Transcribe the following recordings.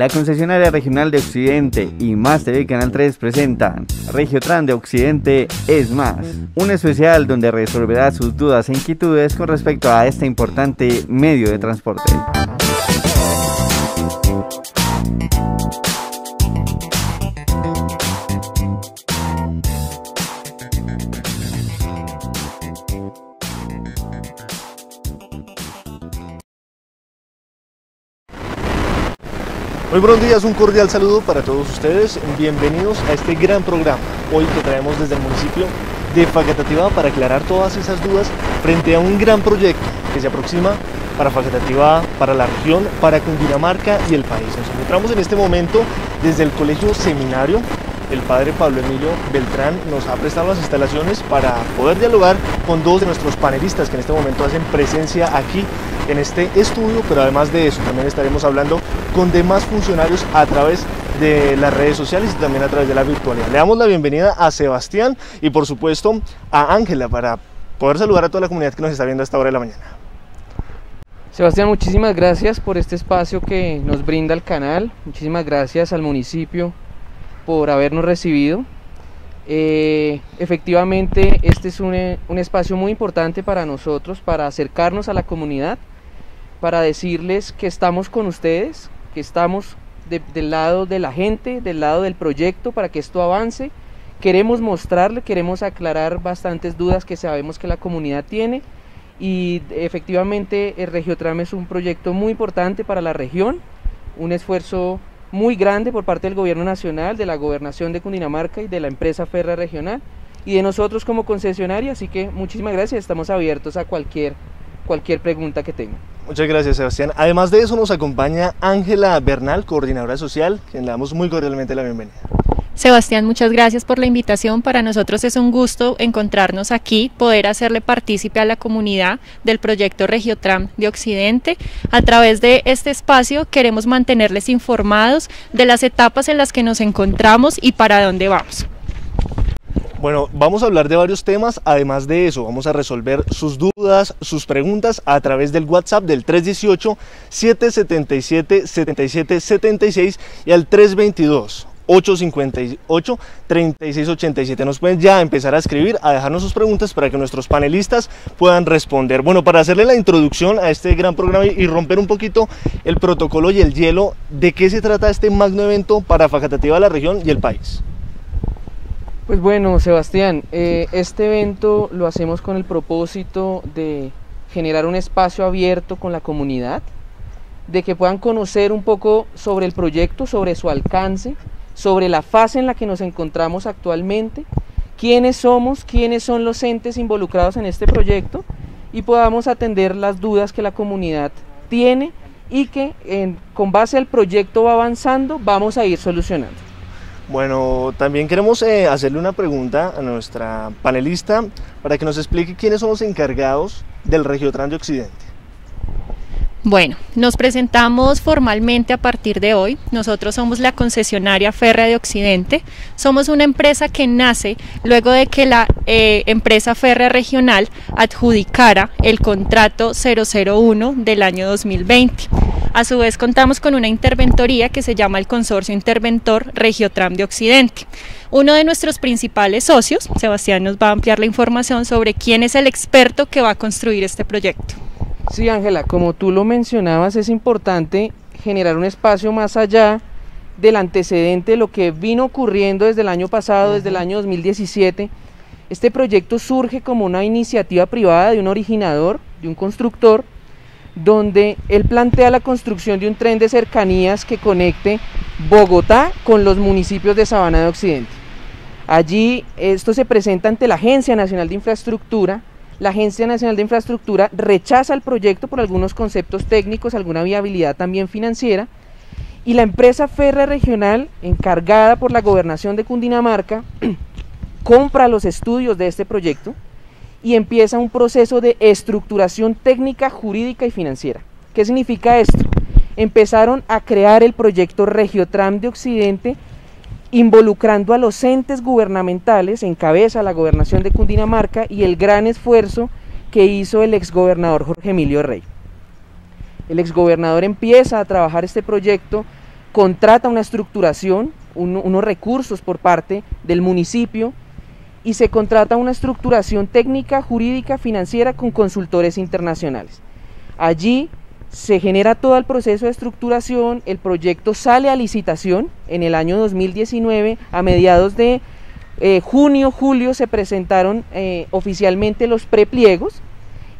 La concesionaria regional de Occidente y Más TV Canal 3 presentan Regiotran de Occidente es más, un especial donde resolverá sus dudas e inquietudes con respecto a este importante medio de transporte. Muy buenos días, un cordial saludo para todos ustedes. Bienvenidos a este gran programa. Hoy que traemos desde el municipio de Facatativá para aclarar todas esas dudas frente a un gran proyecto que se aproxima para Facatativá, para la región, para Cundinamarca y el país. Nos encontramos en este momento desde el Colegio Seminario. El padre Pablo Emilio Beltrán nos ha prestado las instalaciones para poder dialogar con dos de nuestros panelistas que en este momento hacen presencia aquí en este estudio, pero además de eso también estaremos hablando con demás funcionarios a través de las redes sociales y también a través de la virtualidad. Le damos la bienvenida a Sebastián y por supuesto a Ángela para poder saludar a toda la comunidad que nos está viendo a esta hora de la mañana. Sebastián, muchísimas gracias por este espacio que nos brinda el canal, muchísimas gracias al municipio por habernos recibido. Eh, efectivamente, este es un, un espacio muy importante para nosotros, para acercarnos a la comunidad, para decirles que estamos con ustedes, que estamos del lado de la gente, del lado del proyecto para que esto avance. Queremos mostrarle, queremos aclarar bastantes dudas que sabemos que la comunidad tiene y efectivamente el Regiotram es un proyecto muy importante para la región, un esfuerzo muy grande por parte del gobierno nacional, de la gobernación de Cundinamarca y de la empresa Ferra Regional y de nosotros como concesionaria, así que muchísimas gracias, estamos abiertos a cualquier, cualquier pregunta que tengan. Muchas gracias, Sebastián. Además de eso, nos acompaña Ángela Bernal, coordinadora social, quien le damos muy cordialmente la bienvenida. Sebastián, muchas gracias por la invitación. Para nosotros es un gusto encontrarnos aquí, poder hacerle partícipe a la comunidad del proyecto Regiotram de Occidente. A través de este espacio queremos mantenerles informados de las etapas en las que nos encontramos y para dónde vamos. Bueno, vamos a hablar de varios temas, además de eso, vamos a resolver sus dudas, sus preguntas a través del WhatsApp del 318-777-7776 y al 322. 858-3687. Nos pueden ya empezar a escribir, a dejarnos sus preguntas para que nuestros panelistas puedan responder. Bueno, para hacerle la introducción a este gran programa y romper un poquito el protocolo y el hielo, ¿de qué se trata este magno evento para Facatativa de la región y el país? Pues bueno, Sebastián, eh, este evento lo hacemos con el propósito de generar un espacio abierto con la comunidad, de que puedan conocer un poco sobre el proyecto, sobre su alcance, sobre la fase en la que nos encontramos actualmente, quiénes somos, quiénes son los entes involucrados en este proyecto y podamos atender las dudas que la comunidad tiene y que con base al proyecto va avanzando vamos a ir solucionando. Bueno, también queremos eh, hacerle una pregunta a nuestra panelista para que nos explique quiénes son los encargados del Regiotran de Occidente. Bueno, nos presentamos formalmente a partir de hoy. Nosotros somos la concesionaria Férrea de Occidente. Somos una empresa que nace luego de que la eh, empresa Férrea Regional adjudicara el contrato 001 del año 2020. A su vez contamos con una interventoría que se llama el Consorcio Interventor Regiotram de Occidente. Uno de nuestros principales socios, Sebastián, nos va a ampliar la información sobre quién es el experto que va a construir este proyecto. Sí, Ángela, como tú lo mencionabas, es importante generar un espacio más allá del antecedente de lo que vino ocurriendo desde el año pasado, desde el año 2017. Este proyecto surge como una iniciativa privada de un originador, de un constructor, donde él plantea la construcción de un tren de cercanías que conecte Bogotá con los municipios de Sabana de Occidente. Allí esto se presenta ante la Agencia Nacional de Infraestructura. La Agencia Nacional de Infraestructura rechaza el proyecto por algunos conceptos técnicos, alguna viabilidad también financiera. Y la empresa Ferra Regional, encargada por la gobernación de Cundinamarca, compra los estudios de este proyecto y empieza un proceso de estructuración técnica, jurídica y financiera. ¿Qué significa esto? Empezaron a crear el proyecto Regiotram de Occidente involucrando a los entes gubernamentales, encabeza la gobernación de Cundinamarca y el gran esfuerzo que hizo el exgobernador Jorge Emilio Rey. El exgobernador empieza a trabajar este proyecto contrata una estructuración, unos recursos por parte del municipio y se contrata una estructuración técnica, jurídica, financiera con consultores internacionales. Allí se genera todo el proceso de estructuración, el proyecto sale a licitación en el año 2019, a mediados de eh, junio, julio se presentaron eh, oficialmente los prepliegos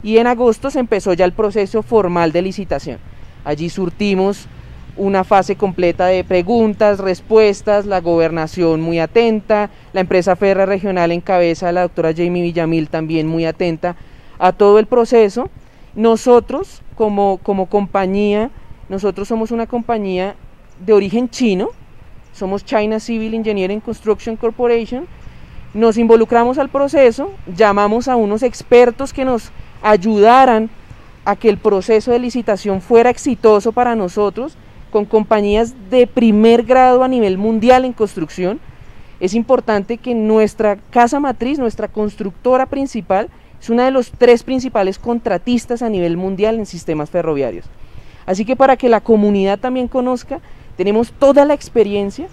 y en agosto se empezó ya el proceso formal de licitación. Allí surtimos una fase completa de preguntas, respuestas, la gobernación muy atenta, la empresa Ferra Regional en cabeza, la doctora Jamie Villamil también muy atenta a todo el proceso. Nosotros como, como compañía, nosotros somos una compañía de origen chino, somos China Civil Engineering Construction Corporation, nos involucramos al proceso, llamamos a unos expertos que nos ayudaran a que el proceso de licitación fuera exitoso para nosotros, con compañías de primer grado a nivel mundial en construcción, es importante que nuestra casa matriz, nuestra constructora principal, es una de los tres principales contratistas a nivel mundial en sistemas ferroviarios. Así que para que la comunidad también conozca, tenemos toda la experiencia,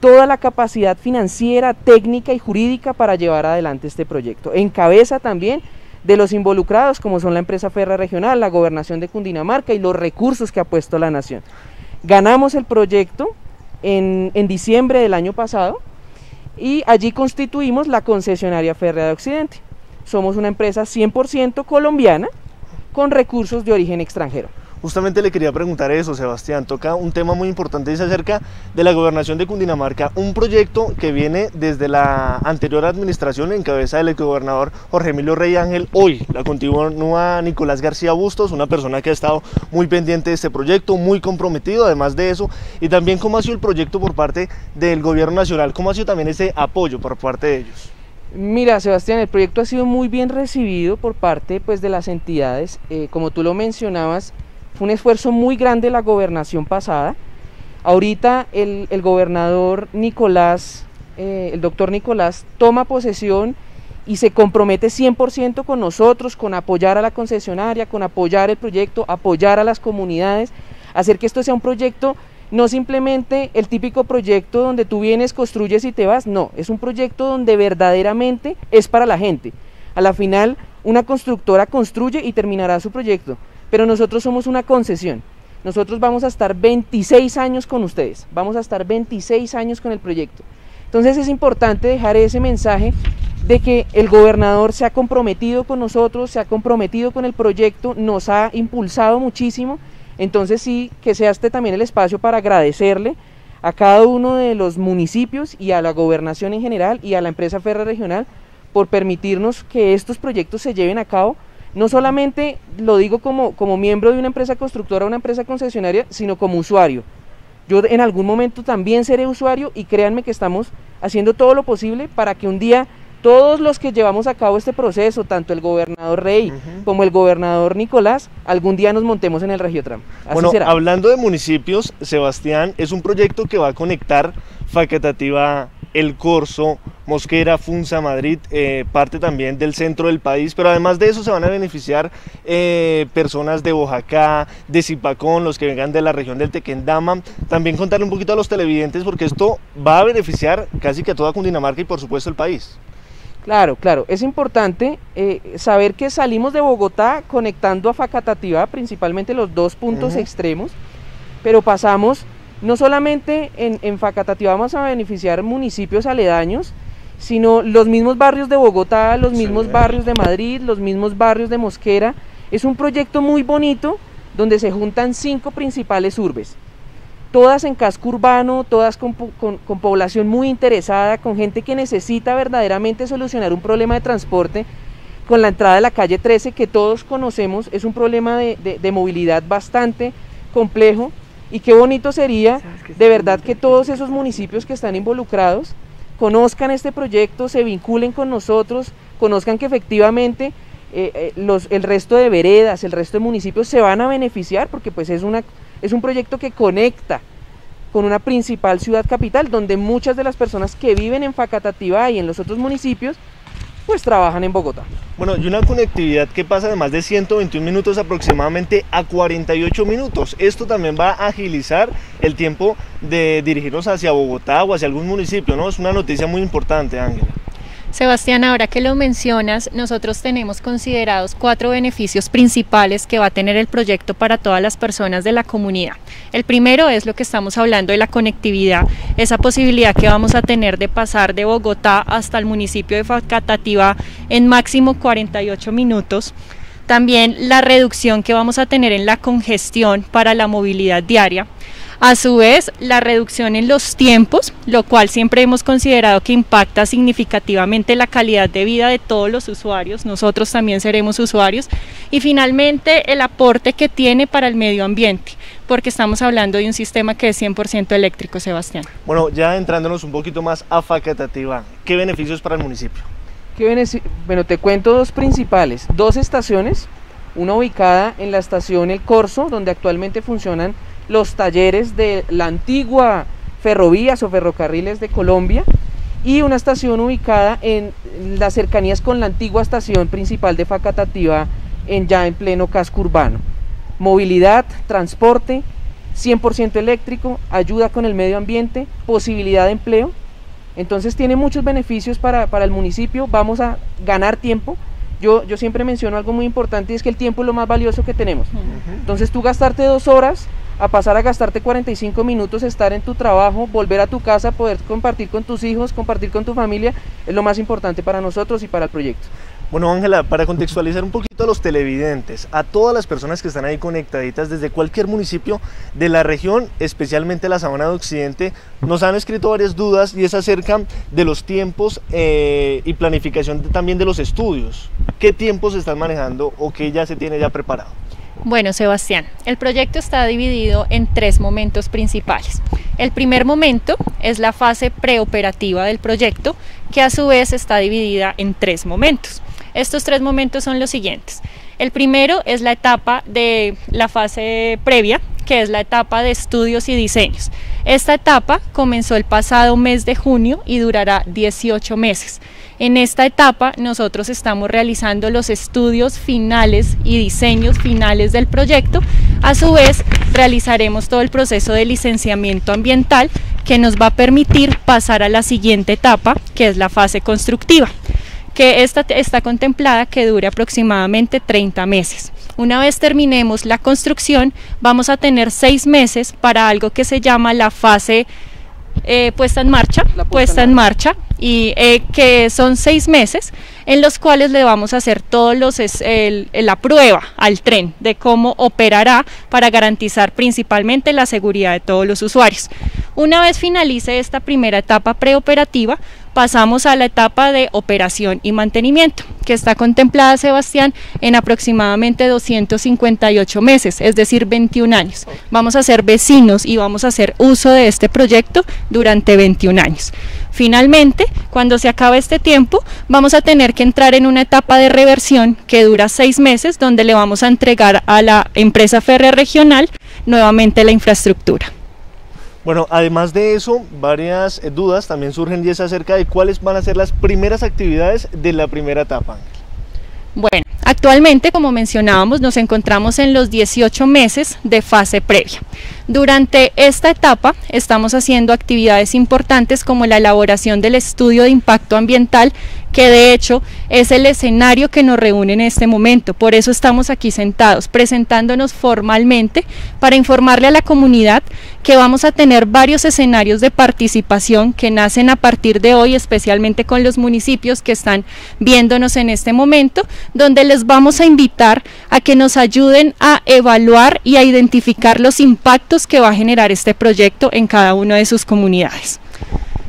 toda la capacidad financiera, técnica y jurídica para llevar adelante este proyecto. En cabeza también de los involucrados, como son la empresa Ferra Regional, la gobernación de Cundinamarca y los recursos que ha puesto la nación. Ganamos el proyecto en, diciembre del año pasado y allí constituimos la concesionaria férrea de Occidente. Somos una empresa 100% colombiana con recursos de origen extranjero. Justamente le quería preguntar eso, Sebastián. Toca un tema muy importante, acerca de la gobernación de Cundinamarca, un proyecto que viene desde la anterior administración en cabeza del gobernador Jorge Emilio Rey Ángel. Hoy la continúa Nicolás García Bustos, una persona que ha estado muy pendiente de este proyecto, muy comprometido, además de eso, y también cómo ha sido el proyecto por parte del gobierno nacional, cómo ha sido también ese apoyo por parte de ellos. Mira, Sebastián, el proyecto ha sido muy bien recibido por parte pues, de las entidades. Eh, como tú lo mencionabas, fue un esfuerzo muy grande la gobernación pasada. Ahorita el, gobernador Nicolás, eh, el doctor Nicolás, toma posesión y se compromete 100% con nosotros, con apoyar a la concesionaria, con apoyar el proyecto, apoyar a las comunidades, hacer que esto sea un proyecto, no simplemente el típico proyecto donde tú vienes, construyes y te vas, no, es un proyecto donde verdaderamente es para la gente. A la final, una constructora construye y terminará su proyecto pero nosotros somos una concesión. Nosotros vamos a estar 26 años con ustedes, vamos a estar 26 años con el proyecto. Entonces es importante dejar ese mensaje de que el gobernador se ha comprometido con nosotros, se ha comprometido con el proyecto, nos ha impulsado muchísimo. Entonces sí, que sea este también el espacio para agradecerle a cada uno de los municipios y a la gobernación en general y a la empresa Ferra Regional por permitirnos que estos proyectos se lleven a cabo no solamente lo digo como, como miembro de una empresa constructora, una empresa concesionaria, sino como usuario. Yo en algún momento también seré usuario y créanme que estamos haciendo todo lo posible para que un día todos los que llevamos a cabo este proceso, tanto el gobernador Rey como el gobernador Nicolás, algún día nos montemos en el Regiotram. Así bueno, hablando de municipios, Sebastián, es un proyecto que va a conectar Facatativa el Corso, Mosquera, Funza, Madrid, eh, parte también del centro del país, pero además de eso se van a beneficiar eh, personas de Oaxaca, de Zipacón, los que vengan de la región del Tequendama. También contarle un poquito a los televidentes porque esto va a beneficiar casi que a toda Cundinamarca y por supuesto el país. Claro, claro, es importante eh, saber que salimos de Bogotá conectando a Facatativá, principalmente los dos puntos extremos, pero pasamos no solamente en, en Facatativá vamos a beneficiar municipios aledaños, sino los mismos barrios de Bogotá, los mismos barrios de Madrid, los mismos barrios de Mosquera. Es un proyecto muy bonito donde se juntan cinco principales urbes, todas en casco urbano, todas con, población muy interesada, con gente que necesita verdaderamente solucionar un problema de transporte. Con la entrada de la calle 13, que todos conocemos, es un problema de movilidad bastante complejo y qué bonito sería de verdad que todos esos municipios que están involucrados conozcan este proyecto, se vinculen con nosotros, conozcan que efectivamente eh, eh, los, el resto de veredas, el resto de municipios se van a beneficiar porque pues es, una, es un proyecto que conecta con una principal ciudad capital donde muchas de las personas que viven en Facatativá y en los otros municipios pues trabajan en Bogotá. Bueno, y una conectividad que pasa de más de 121 minutos aproximadamente a 48 minutos. Esto también va a agilizar el tiempo de dirigirnos hacia Bogotá o hacia algún municipio, ¿no? Es una noticia muy importante, Ángela. Sebastián, ahora que lo mencionas, nosotros tenemos considerados cuatro beneficios principales que va a tener el proyecto para todas las personas de la comunidad. El primero es lo que estamos hablando de la conectividad, esa posibilidad que vamos a tener de pasar de Bogotá hasta el municipio de Facatativá en máximo 48 minutos. También la reducción que vamos a tener en la congestión para la movilidad diaria. A su vez, la reducción en los tiempos, lo cual siempre hemos considerado que impacta significativamente la calidad de vida de todos los usuarios, nosotros también seremos usuarios, y finalmente el aporte que tiene para el medio ambiente, porque estamos hablando de un sistema que es 100% eléctrico, Sebastián. Bueno, ya entrándonos un poquito más a Facatativá, ¿qué beneficios para el municipio? ¿Qué bueno, te cuento dos principales, dos estaciones, una ubicada en la estación El Corso, donde actualmente funcionan los talleres de la antigua ferrovías o ferrocarriles de Colombia y una estación ubicada en las cercanías con la antigua estación principal de Facatativa en ya en pleno casco urbano. Movilidad, transporte, 100% eléctrico, ayuda con el medio ambiente, posibilidad de empleo. Entonces tiene muchos beneficios para, el municipio, vamos a ganar tiempo. Yo, yo siempre menciono algo muy importante y es que el tiempo es lo más valioso que tenemos. Entonces tú gastarte dos horas a pasar a gastarte 45 minutos, estar en tu trabajo, volver a tu casa, poder compartir con tus hijos, compartir con tu familia, es lo más importante para nosotros y para el proyecto. Bueno, Ángela, para contextualizar un poquito a los televidentes, a todas las personas que están ahí conectaditas desde cualquier municipio de la región, especialmente la Sabana de Occidente, nos han escrito varias dudas y es acerca de los tiempos eh, y planificación también de los estudios. ¿Qué tiempos se están manejando o qué ya se tiene ya preparado? Bueno, Sebastián, el proyecto está dividido en tres momentos principales. El primer momento es la fase preoperativa del proyecto, que a su vez está dividida en tres momentos. Estos tres momentos son los siguientes. El primero es la etapa de la fase previa, que es la etapa de estudios y diseños. Esta etapa comenzó el pasado mes de junio y durará 18 meses. En esta etapa nosotros estamos realizando los estudios finales y diseños finales del proyecto. A su vez, realizaremos todo el proceso de licenciamiento ambiental que nos va a permitir pasar a la siguiente etapa, que es la fase constructiva, que esta está contemplada que dure aproximadamente 30 meses. Una vez terminemos la construcción, vamos a tener seis meses para algo que se llama la fase eh, puesta en marcha, puesta, en marcha, y eh, que son seis meses en los cuales le vamos a hacer todos los la prueba al tren de cómo operará para garantizar principalmente la seguridad de todos los usuarios. Una vez finalice esta primera etapa preoperativa, pasamos a la etapa de operación y mantenimiento, que está contemplada, Sebastián, en aproximadamente 258 meses, es decir, 21 años. Vamos a ser vecinos y vamos a hacer uso de este proyecto durante 21 años. Finalmente, cuando se acabe este tiempo, vamos a tener que entrar en una etapa de reversión que dura seis meses, donde le vamos a entregar a la empresa férrea regional nuevamente la infraestructura. Bueno, además de eso, varias eh, dudas también surgen y acerca de cuáles van a ser las primeras actividades de la primera etapa. Bueno, actualmente, como mencionábamos, nos encontramos en los 18 meses de fase previa. Durante esta etapa estamos haciendo actividades importantes como la elaboración del estudio de impacto ambiental que de hecho es el escenario que nos reúne en este momento. Por eso estamos aquí sentados, presentándonos formalmente para informarle a la comunidad que vamos a tener varios escenarios de participación que nacen a partir de hoy, especialmente con los municipios que están viéndonos en este momento, donde les vamos a invitar a que nos ayuden a evaluar y a identificar los impactos que va a generar este proyecto en cada una de sus comunidades.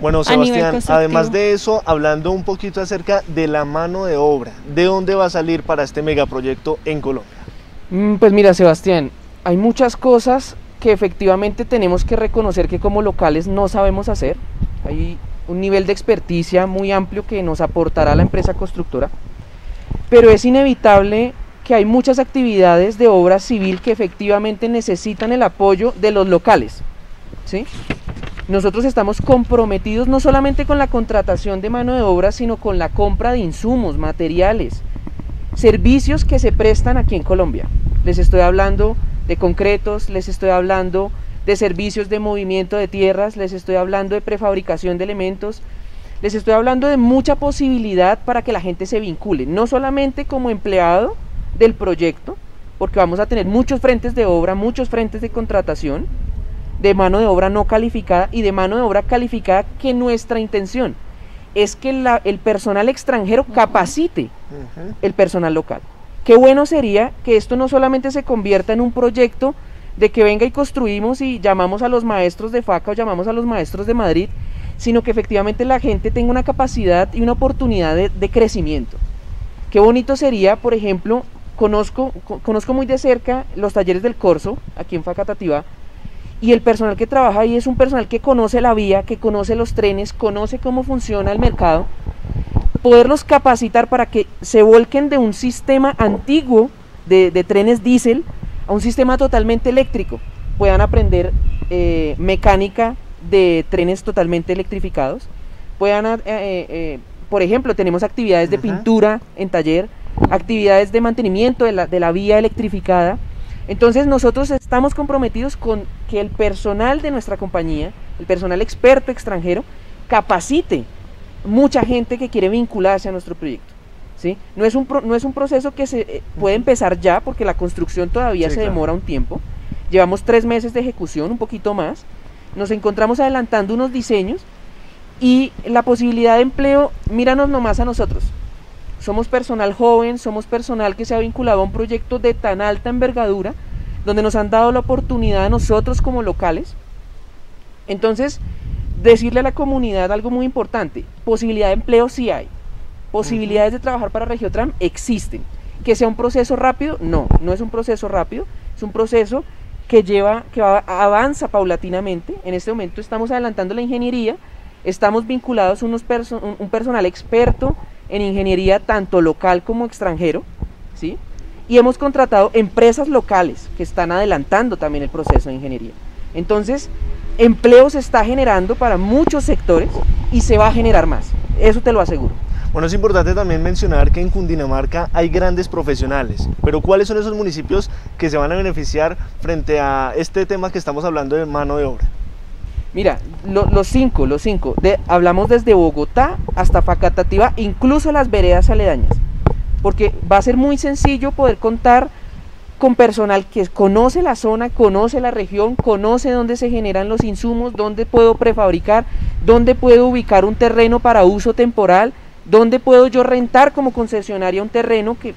Bueno, Sebastián, además de eso, hablando un poquito acerca de la mano de obra, ¿de dónde va a salir para este megaproyecto en Colombia? Mm, pues mira, Sebastián, hay muchas cosas que efectivamente tenemos que reconocer que como locales no sabemos hacer. Hay un nivel de experticia muy amplio que nos aportará la empresa constructora, pero es inevitable que hay muchas actividades de obra civil que efectivamente necesitan el apoyo de los locales. ¿sí? Nosotros estamos comprometidos no solamente con la contratación de mano de obra, sino con la compra de insumos, materiales, servicios que se prestan aquí en Colombia. Les estoy hablando de concretos, les estoy hablando de servicios de movimiento de tierras, les estoy hablando de prefabricación de elementos, les estoy hablando de mucha posibilidad para que la gente se vincule, no solamente como empleado del proyecto, porque vamos a tener muchos frentes de obra, muchos frentes de contratación, de mano de obra no calificada y de mano de obra calificada que nuestra intención es que el personal extranjero capacite el personal local. Qué bueno sería que esto no solamente se convierta en un proyecto de que venga y construimos y llamamos a los maestros de FACA o llamamos a los maestros de Madrid, sino que efectivamente la gente tenga una capacidad y una oportunidad de, de crecimiento. Qué bonito sería, por ejemplo, conozco, conozco muy de cerca los talleres del Corso, aquí en Facatativá, y el personal que trabaja ahí es un personal que conoce la vía, que conoce los trenes, conoce cómo funciona el mercado, poderlos capacitar para que se volquen de un sistema antiguo de, trenes diésel a un sistema totalmente eléctrico, puedan aprender eh, mecánica de trenes totalmente electrificados, puedan, eh, eh, por ejemplo, tenemos actividades de pintura en taller, actividades de mantenimiento de la, de la vía electrificada, entonces nosotros estamos comprometidos con que el personal de nuestra compañía, el personal experto extranjero, capacite mucha gente que quiere vincularse a nuestro proyecto. ¿sí? No, es un no es un proceso que se eh, puede empezar ya porque la construcción todavía se demora un tiempo. Llevamos tres meses de ejecución, un poquito más. Nos encontramos adelantando unos diseños y la posibilidad de empleo, míranos nomás a nosotros. Somos personal joven, somos personal que se ha vinculado a un proyecto de tan alta envergadura, donde nos han dado la oportunidad a nosotros como locales. Entonces, decirle a la comunidad algo muy importante, posibilidad de empleo sí hay, posibilidades de trabajar para Regiotram existen. Que sea un proceso rápido, no, no es un proceso rápido, es un proceso que lleva, que avanza paulatinamente. En este momento estamos adelantando la ingeniería, estamos vinculados unos un personal experto en ingeniería tanto local como extranjero, ¿sí? Y hemos contratado empresas locales que están adelantando también el proceso de ingeniería. Entonces, empleo se está generando para muchos sectores y se va a generar más. Eso te lo aseguro. Bueno, es importante también mencionar que en Cundinamarca hay grandes profesionales, pero ¿cuáles son esos municipios que se van a beneficiar frente a este tema que estamos hablando de mano de obra? Mira, los cinco, los cinco. De, hablamos desde Bogotá hasta Facatativa, incluso las veredas aledañas. Porque va a ser muy sencillo poder contar con personal que conoce la zona, conoce la región, conoce dónde se generan los insumos, dónde puedo prefabricar, dónde puedo ubicar un terreno para uso temporal, dónde puedo yo rentar como concesionaria un terreno que,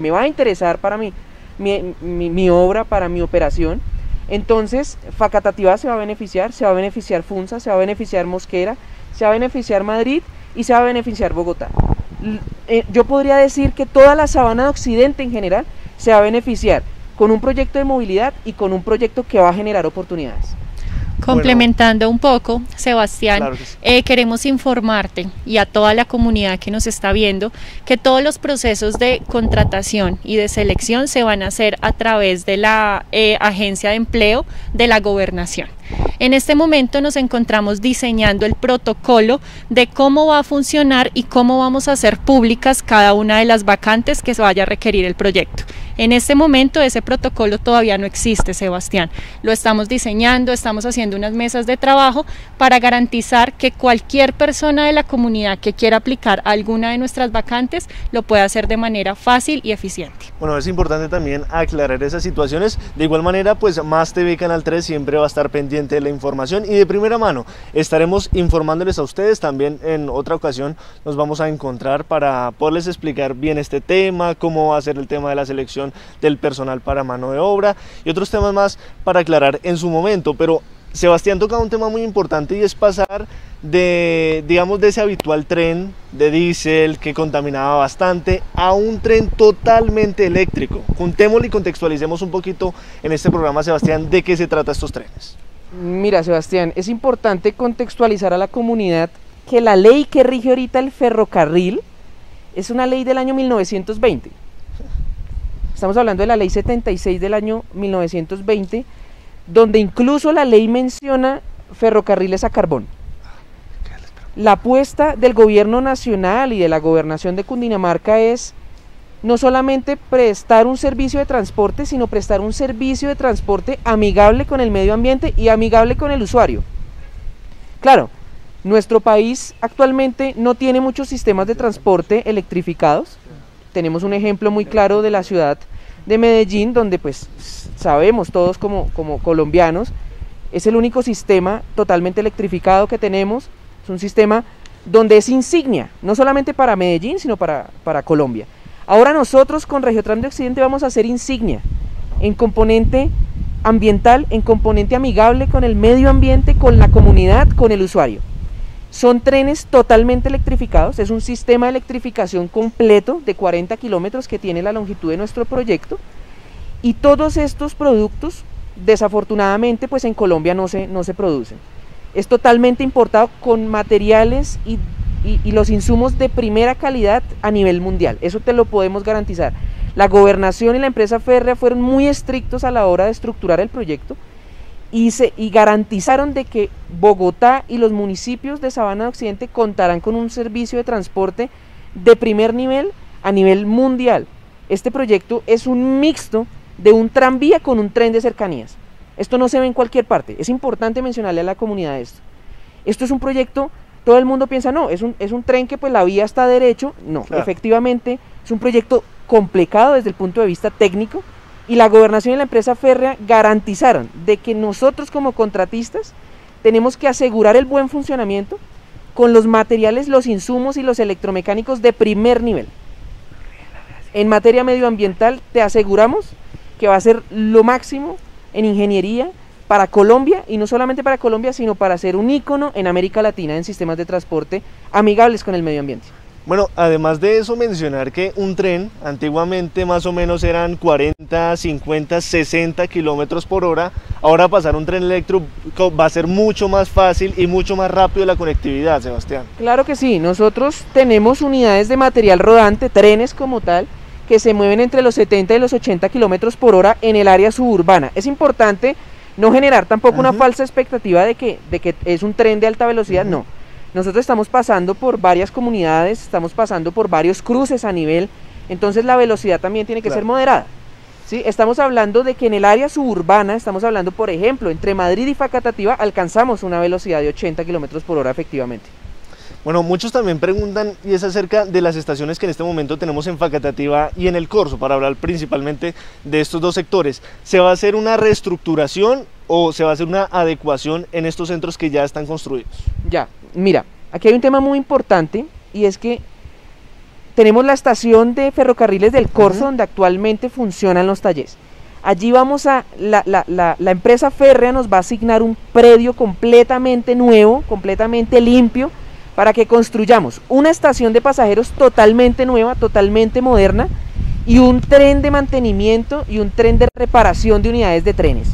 me, va a interesar para mi, mi obra, para mi operación. Entonces, Facatativá se va a beneficiar, se va a beneficiar Funza, se va a beneficiar Mosquera, se va a beneficiar Madrid y se va a beneficiar Bogotá. Eh, yo podría decir que toda la sabana de Occidente en general se va a beneficiar con un proyecto de movilidad y con un proyecto que va a generar oportunidades. Complementando un poco, Sebastián, eh, queremos informarte y a toda la comunidad que nos está viendo que todos los procesos de contratación y de selección se van a hacer a través de la eh, Agencia de Empleo de la Gobernación. En este momento nos encontramos diseñando el protocolo de cómo va a funcionar y cómo vamos a hacer públicas cada una de las vacantes que se vaya a requerir el proyecto. En este momento ese protocolo todavía no existe, Sebastián. Lo estamos diseñando, estamos haciendo unas mesas de trabajo para garantizar que cualquier persona de la comunidad que quiera aplicar alguna de nuestras vacantes lo pueda hacer de manera fácil y eficiente. Bueno, es importante también aclarar esas situaciones. De igual manera, pues Más TV Canal 3 siempre va a estar pendiente de la información y de primera mano estaremos informándoles a ustedes. También en otra ocasión nos vamos a encontrar para poderles explicar bien este tema, cómo va a ser el tema de la selección del personal para mano de obra y otros temas más para aclarar en su momento. Pero Sebastián toca un tema muy importante y es pasar de, digamos, de ese habitual tren de diésel que contaminaba bastante a un tren totalmente eléctrico. Juntémoslo y contextualicemos un poquito en este programa, Sebastián, de qué se trata estos trenes. Mira, Sebastián, es importante contextualizar a la comunidad que la ley que rige ahorita el ferrocarril es una ley del año 1920. Estamos hablando de la ley 76 del año 1920, donde incluso la ley menciona ferrocarriles a carbón. La apuesta del gobierno nacional y de la gobernación de Cundinamarca es no solamente prestar un servicio de transporte, sino prestar un servicio de transporte amigable con el medio ambiente y amigable con el usuario. Claro, nuestro país actualmente no tiene muchos sistemas de transporte electrificados. Tenemos un ejemplo muy claro de la ciudad de Medellín, donde pues sabemos todos como, como colombianos, es el único sistema totalmente electrificado que tenemos. Es un sistema donde es insignia, no solamente para Medellín, sino para, para Colombia. Ahora nosotros con Regiotran de Occidente vamos a hacer insignia en componente ambiental, en componente amigable con el medio ambiente, con la comunidad, con el usuario. Son trenes totalmente electrificados, es un sistema de electrificación completo de 40 kilómetros que tiene la longitud de nuestro proyecto y todos estos productos desafortunadamente pues en Colombia no se, no se producen. Es totalmente importado con materiales y y, los insumos de primera calidad a nivel mundial. Eso te lo podemos garantizar. La gobernación y la empresa férrea fueron muy estrictos a la hora de estructurar el proyecto y, se, y garantizaron de que Bogotá y los municipios de Sabana de Occidente contarán con un servicio de transporte de primer nivel a nivel mundial. Este proyecto es un mixto de un tranvía con un tren de cercanías. Esto no se ve en cualquier parte. Es importante mencionarle a la comunidad esto. Esto es un proyecto todo el mundo piensa, no, es un, es un tren que pues la vía está derecho. No, efectivamente es un proyecto complicado desde el punto de vista técnico y la gobernación y la empresa férrea garantizaron de que nosotros como contratistas tenemos que asegurar el buen funcionamiento con los materiales, los insumos y los electromecánicos de primer nivel. En materia medioambiental te aseguramos que va a ser lo máximo en ingeniería, para Colombia y no solamente para Colombia, sino para ser un ícono en América Latina en sistemas de transporte amigables con el medio ambiente. Bueno, además de eso, mencionar que un tren antiguamente más o menos eran 40, 50, 60 kilómetros por hora. Ahora pasar un tren eléctrico va a ser mucho más fácil y mucho más rápido la conectividad, Sebastián. Claro que sí, nosotros tenemos unidades de material rodante, trenes como tal, que se mueven entre los 70 y los 80 kilómetros por hora en el área suburbana. Es importante no generar tampoco una falsa expectativa de que, de que es un tren de alta velocidad, no. Nosotros estamos pasando por varias comunidades, estamos pasando por varios cruces a nivel, entonces la velocidad también tiene que ser moderada. ¿sí? Estamos hablando de que en el área suburbana, estamos hablando, por ejemplo, entre Madrid y Facatativa, alcanzamos una velocidad de 80 kilómetros por hora efectivamente. Bueno, muchos también preguntan y es acerca de las estaciones que en este momento tenemos en Facatativa y en el Corso, para hablar principalmente de estos dos sectores. ¿Se va a hacer una reestructuración o se va a hacer una adecuación en estos centros que ya están construidos? Ya, mira, aquí hay un tema muy importante y es que tenemos la estación de ferrocarriles del Corso donde actualmente funcionan los talleres. Allí vamos a, la, la, la, la empresa férrea nos va a asignar un predio completamente nuevo, completamente limpio, para que construyamos una estación de pasajeros totalmente nueva, totalmente moderna y un tren de mantenimiento y un tren de reparación de unidades de trenes.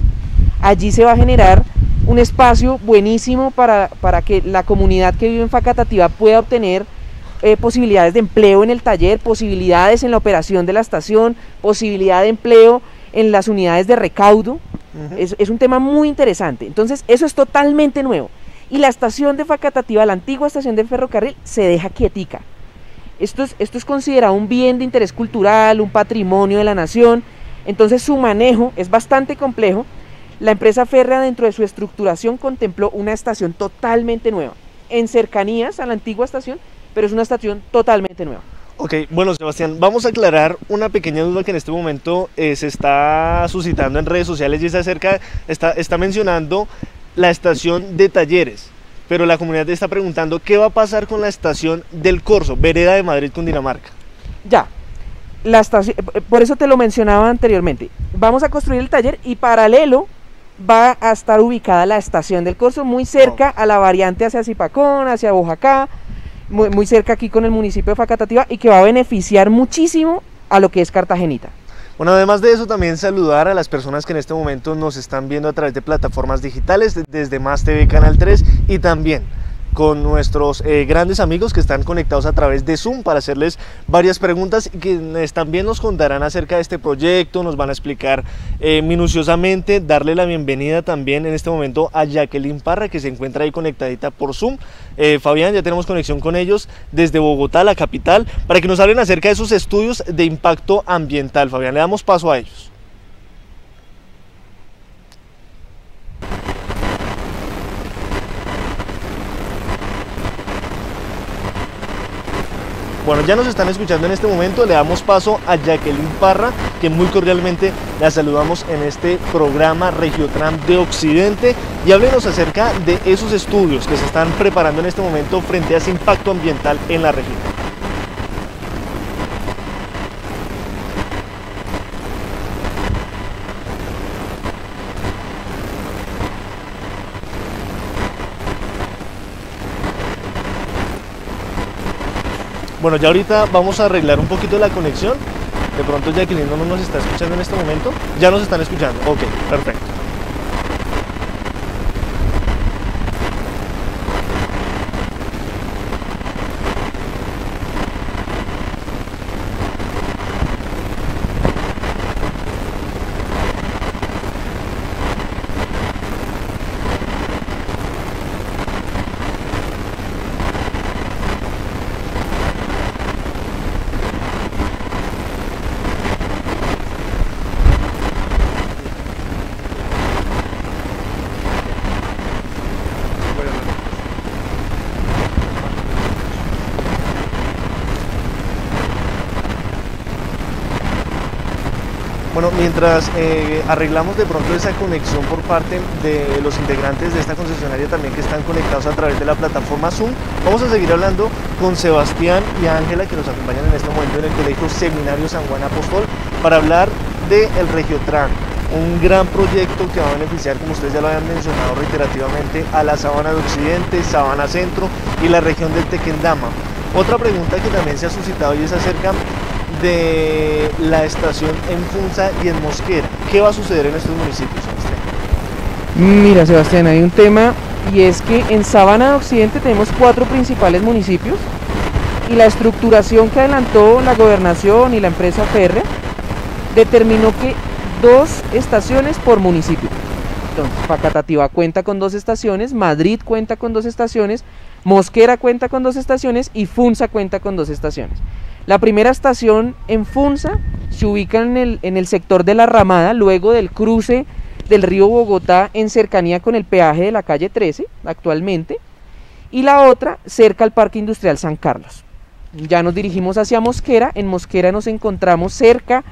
Allí se va a generar un espacio buenísimo para, que la comunidad que vive en Facatativa pueda obtener eh, posibilidades de empleo en el taller, posibilidades en la operación de la estación, posibilidad de empleo en las unidades de recaudo. es, es un tema muy interesante. Entonces, eso es totalmente nuevo y la estación de Facatativa, la antigua estación de ferrocarril, se deja quietica. Esto es, esto es considerado un bien de interés cultural, un patrimonio de la nación, entonces su manejo es bastante complejo. La empresa férrea dentro de su estructuración contempló una estación totalmente nueva, en cercanías a la antigua estación, pero es una estación totalmente nueva. Ok, bueno Sebastián, vamos a aclarar una pequeña duda que en este momento eh, se está suscitando en redes sociales y acerca, está, está mencionando la estación de talleres. Pero la comunidad está preguntando qué va a pasar con la estación del Corso, Vereda de Madrid, Cundinamarca. Ya, la estación, eh, por eso te lo mencionaba anteriormente. Vamos a construir el taller y paralelo va a estar ubicada la estación del Corso, muy cerca a la variante hacia Zipacón, hacia Bojacá, muy, muy cerca aquí con el municipio de Facatativa y que va a beneficiar muchísimo a lo que es Cartagenita. Bueno, además de eso, también saludar a las personas que en este momento nos están viendo a través de plataformas digitales, desde Más TV Canal 3 y también con nuestros eh, grandes amigos que están conectados a través de Zoom para hacerles varias preguntas y que también nos contarán acerca de este proyecto, nos van a explicar eh, minuciosamente, darle la bienvenida también en este momento a Jacqueline Parra que se encuentra ahí conectadita por Zoom. Eh, Fabián, ya tenemos conexión con ellos desde Bogotá, la capital, para que nos hablen acerca de sus estudios de impacto ambiental. Fabián, le damos paso a ellos. Bueno, ya nos están escuchando en este momento, le damos paso a Jacqueline Parra, que muy cordialmente la saludamos en este programa Regiotram de Occidente y háblenos acerca de esos estudios que se están preparando en este momento frente a ese impacto ambiental en la región. Bueno, ya ahorita vamos a arreglar un poquito la conexión. De pronto Jacqueline no nos está escuchando en este momento. Ya nos están escuchando. Ok, perfecto. Bueno, mientras eh, arreglamos de pronto esa conexión por parte de los integrantes de esta concesionaria también que están conectados a través de la plataforma Zoom, vamos a seguir hablando con Sebastián y Ángela que nos acompañan en este momento en el Colegio Seminario San Juan Apóstol para hablar del el Regiotran, un gran proyecto que va a beneficiar, como ustedes ya lo habían mencionado reiterativamente, a la Sabana de Occidente, Sabana Centro y la región del Tequendama. Otra pregunta que también se ha suscitado y es acerca de la estación en Funza y en Mosquera. ¿Qué va a suceder en estos municipios, Sebastián? Mira, Sebastián, hay un tema y es que en Sabana de Occidente tenemos cuatro principales municipios y la estructuración que adelantó la gobernación y la empresa férrea determinó que dos estaciones por municipio. Entonces, Facatativá cuenta con dos estaciones, Madrid cuenta con dos estaciones, Mosquera cuenta con dos estaciones y Funza cuenta con dos estaciones. La primera estación en Funza se ubica en el, en el sector de la Ramada, luego del cruce del río Bogotá en cercanía con el peaje de la calle 13 actualmente, y la otra cerca al Parque Industrial San Carlos. Ya nos dirigimos hacia Mosquera, en Mosquera nos encontramos cerca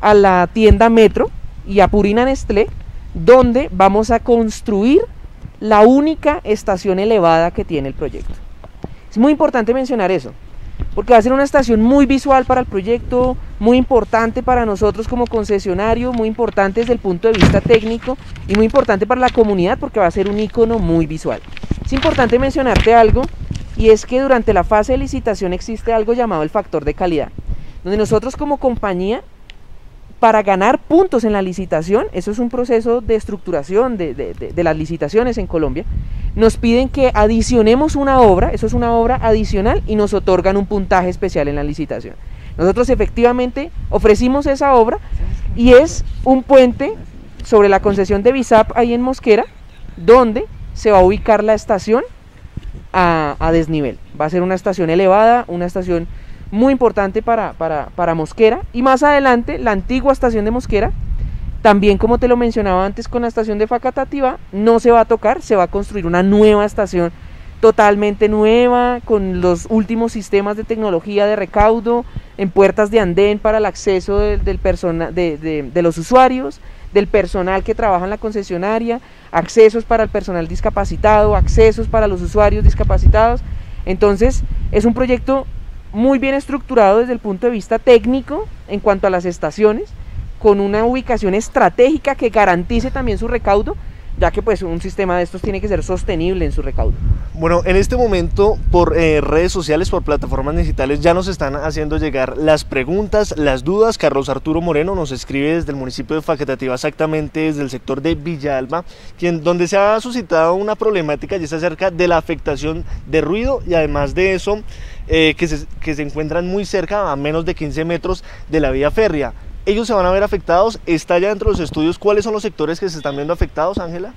a la tienda Metro y a Purina Nestlé, donde vamos a construir la única estación elevada que tiene el proyecto. Es muy importante mencionar eso, porque va a ser una estación muy visual para el proyecto, muy importante para nosotros como concesionario, muy importante desde el punto de vista técnico y muy importante para la comunidad porque va a ser un icono muy visual. Es importante mencionarte algo y es que durante la fase de licitación existe algo llamado el factor de calidad, donde nosotros como compañía para ganar puntos en la licitación, eso es un proceso de estructuración de, las licitaciones en Colombia, nos piden que adicionemos una obra, eso es una obra adicional y nos otorgan un puntaje especial en la licitación. Nosotros efectivamente ofrecimos esa obra y es un puente sobre la concesión de BISAP ahí en Mosquera, donde se va a ubicar la estación a, a desnivel. Va a ser una estación elevada, una estación muy importante para, para, Mosquera. Y más adelante, la antigua estación de Mosquera, también como te lo mencionaba antes con la estación de Facatativa, no se va a tocar, se va a construir una nueva estación totalmente nueva, con los últimos sistemas de tecnología de recaudo, en puertas de andén para el acceso del de, de, los usuarios, del personal que trabaja en la concesionaria, accesos para el personal discapacitado, accesos para los usuarios discapacitados. Entonces, es un proyecto muy bien estructurado desde el punto de vista técnico en cuanto a las estaciones, con una ubicación estratégica que garantice también su recaudo, ya que pues un sistema de estos tiene que ser sostenible en su recaudo. Bueno, en este momento por eh, redes sociales, por plataformas digitales, ya nos están haciendo llegar las preguntas, las dudas. Carlos Arturo Moreno nos escribe desde el municipio de Facatativa, exactamente desde el sector de Villalba, quien, donde se ha suscitado una problemática y es acerca de la afectación de ruido y además de eso, eh, que, se, que se encuentran muy cerca, a menos de 15 metros de la vía férrea. Ellos se van a ver afectados. ¿Está ya dentro de los estudios cuáles son los sectores que se están viendo afectados, Ángela?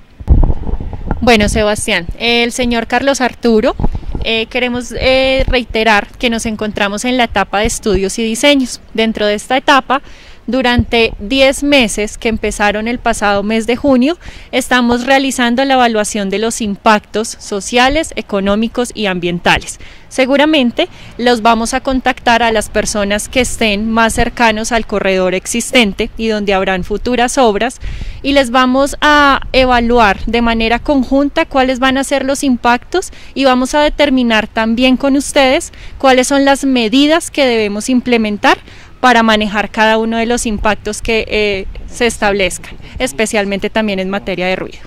Bueno, Sebastián, el señor Carlos Arturo, eh, queremos eh, reiterar que nos encontramos en la etapa de estudios y diseños. Dentro de esta etapa, durante 10 meses que empezaron el pasado mes de junio, estamos realizando la evaluación de los impactos sociales, económicos y ambientales. Seguramente los vamos a contactar a las personas que estén más cercanos al corredor existente y donde habrán futuras obras y les vamos a evaluar de manera conjunta cuáles van a ser los impactos y vamos a determinar también con ustedes cuáles son las medidas que debemos implementar para manejar cada uno de los impactos que eh, se establezcan, especialmente también en materia de ruido.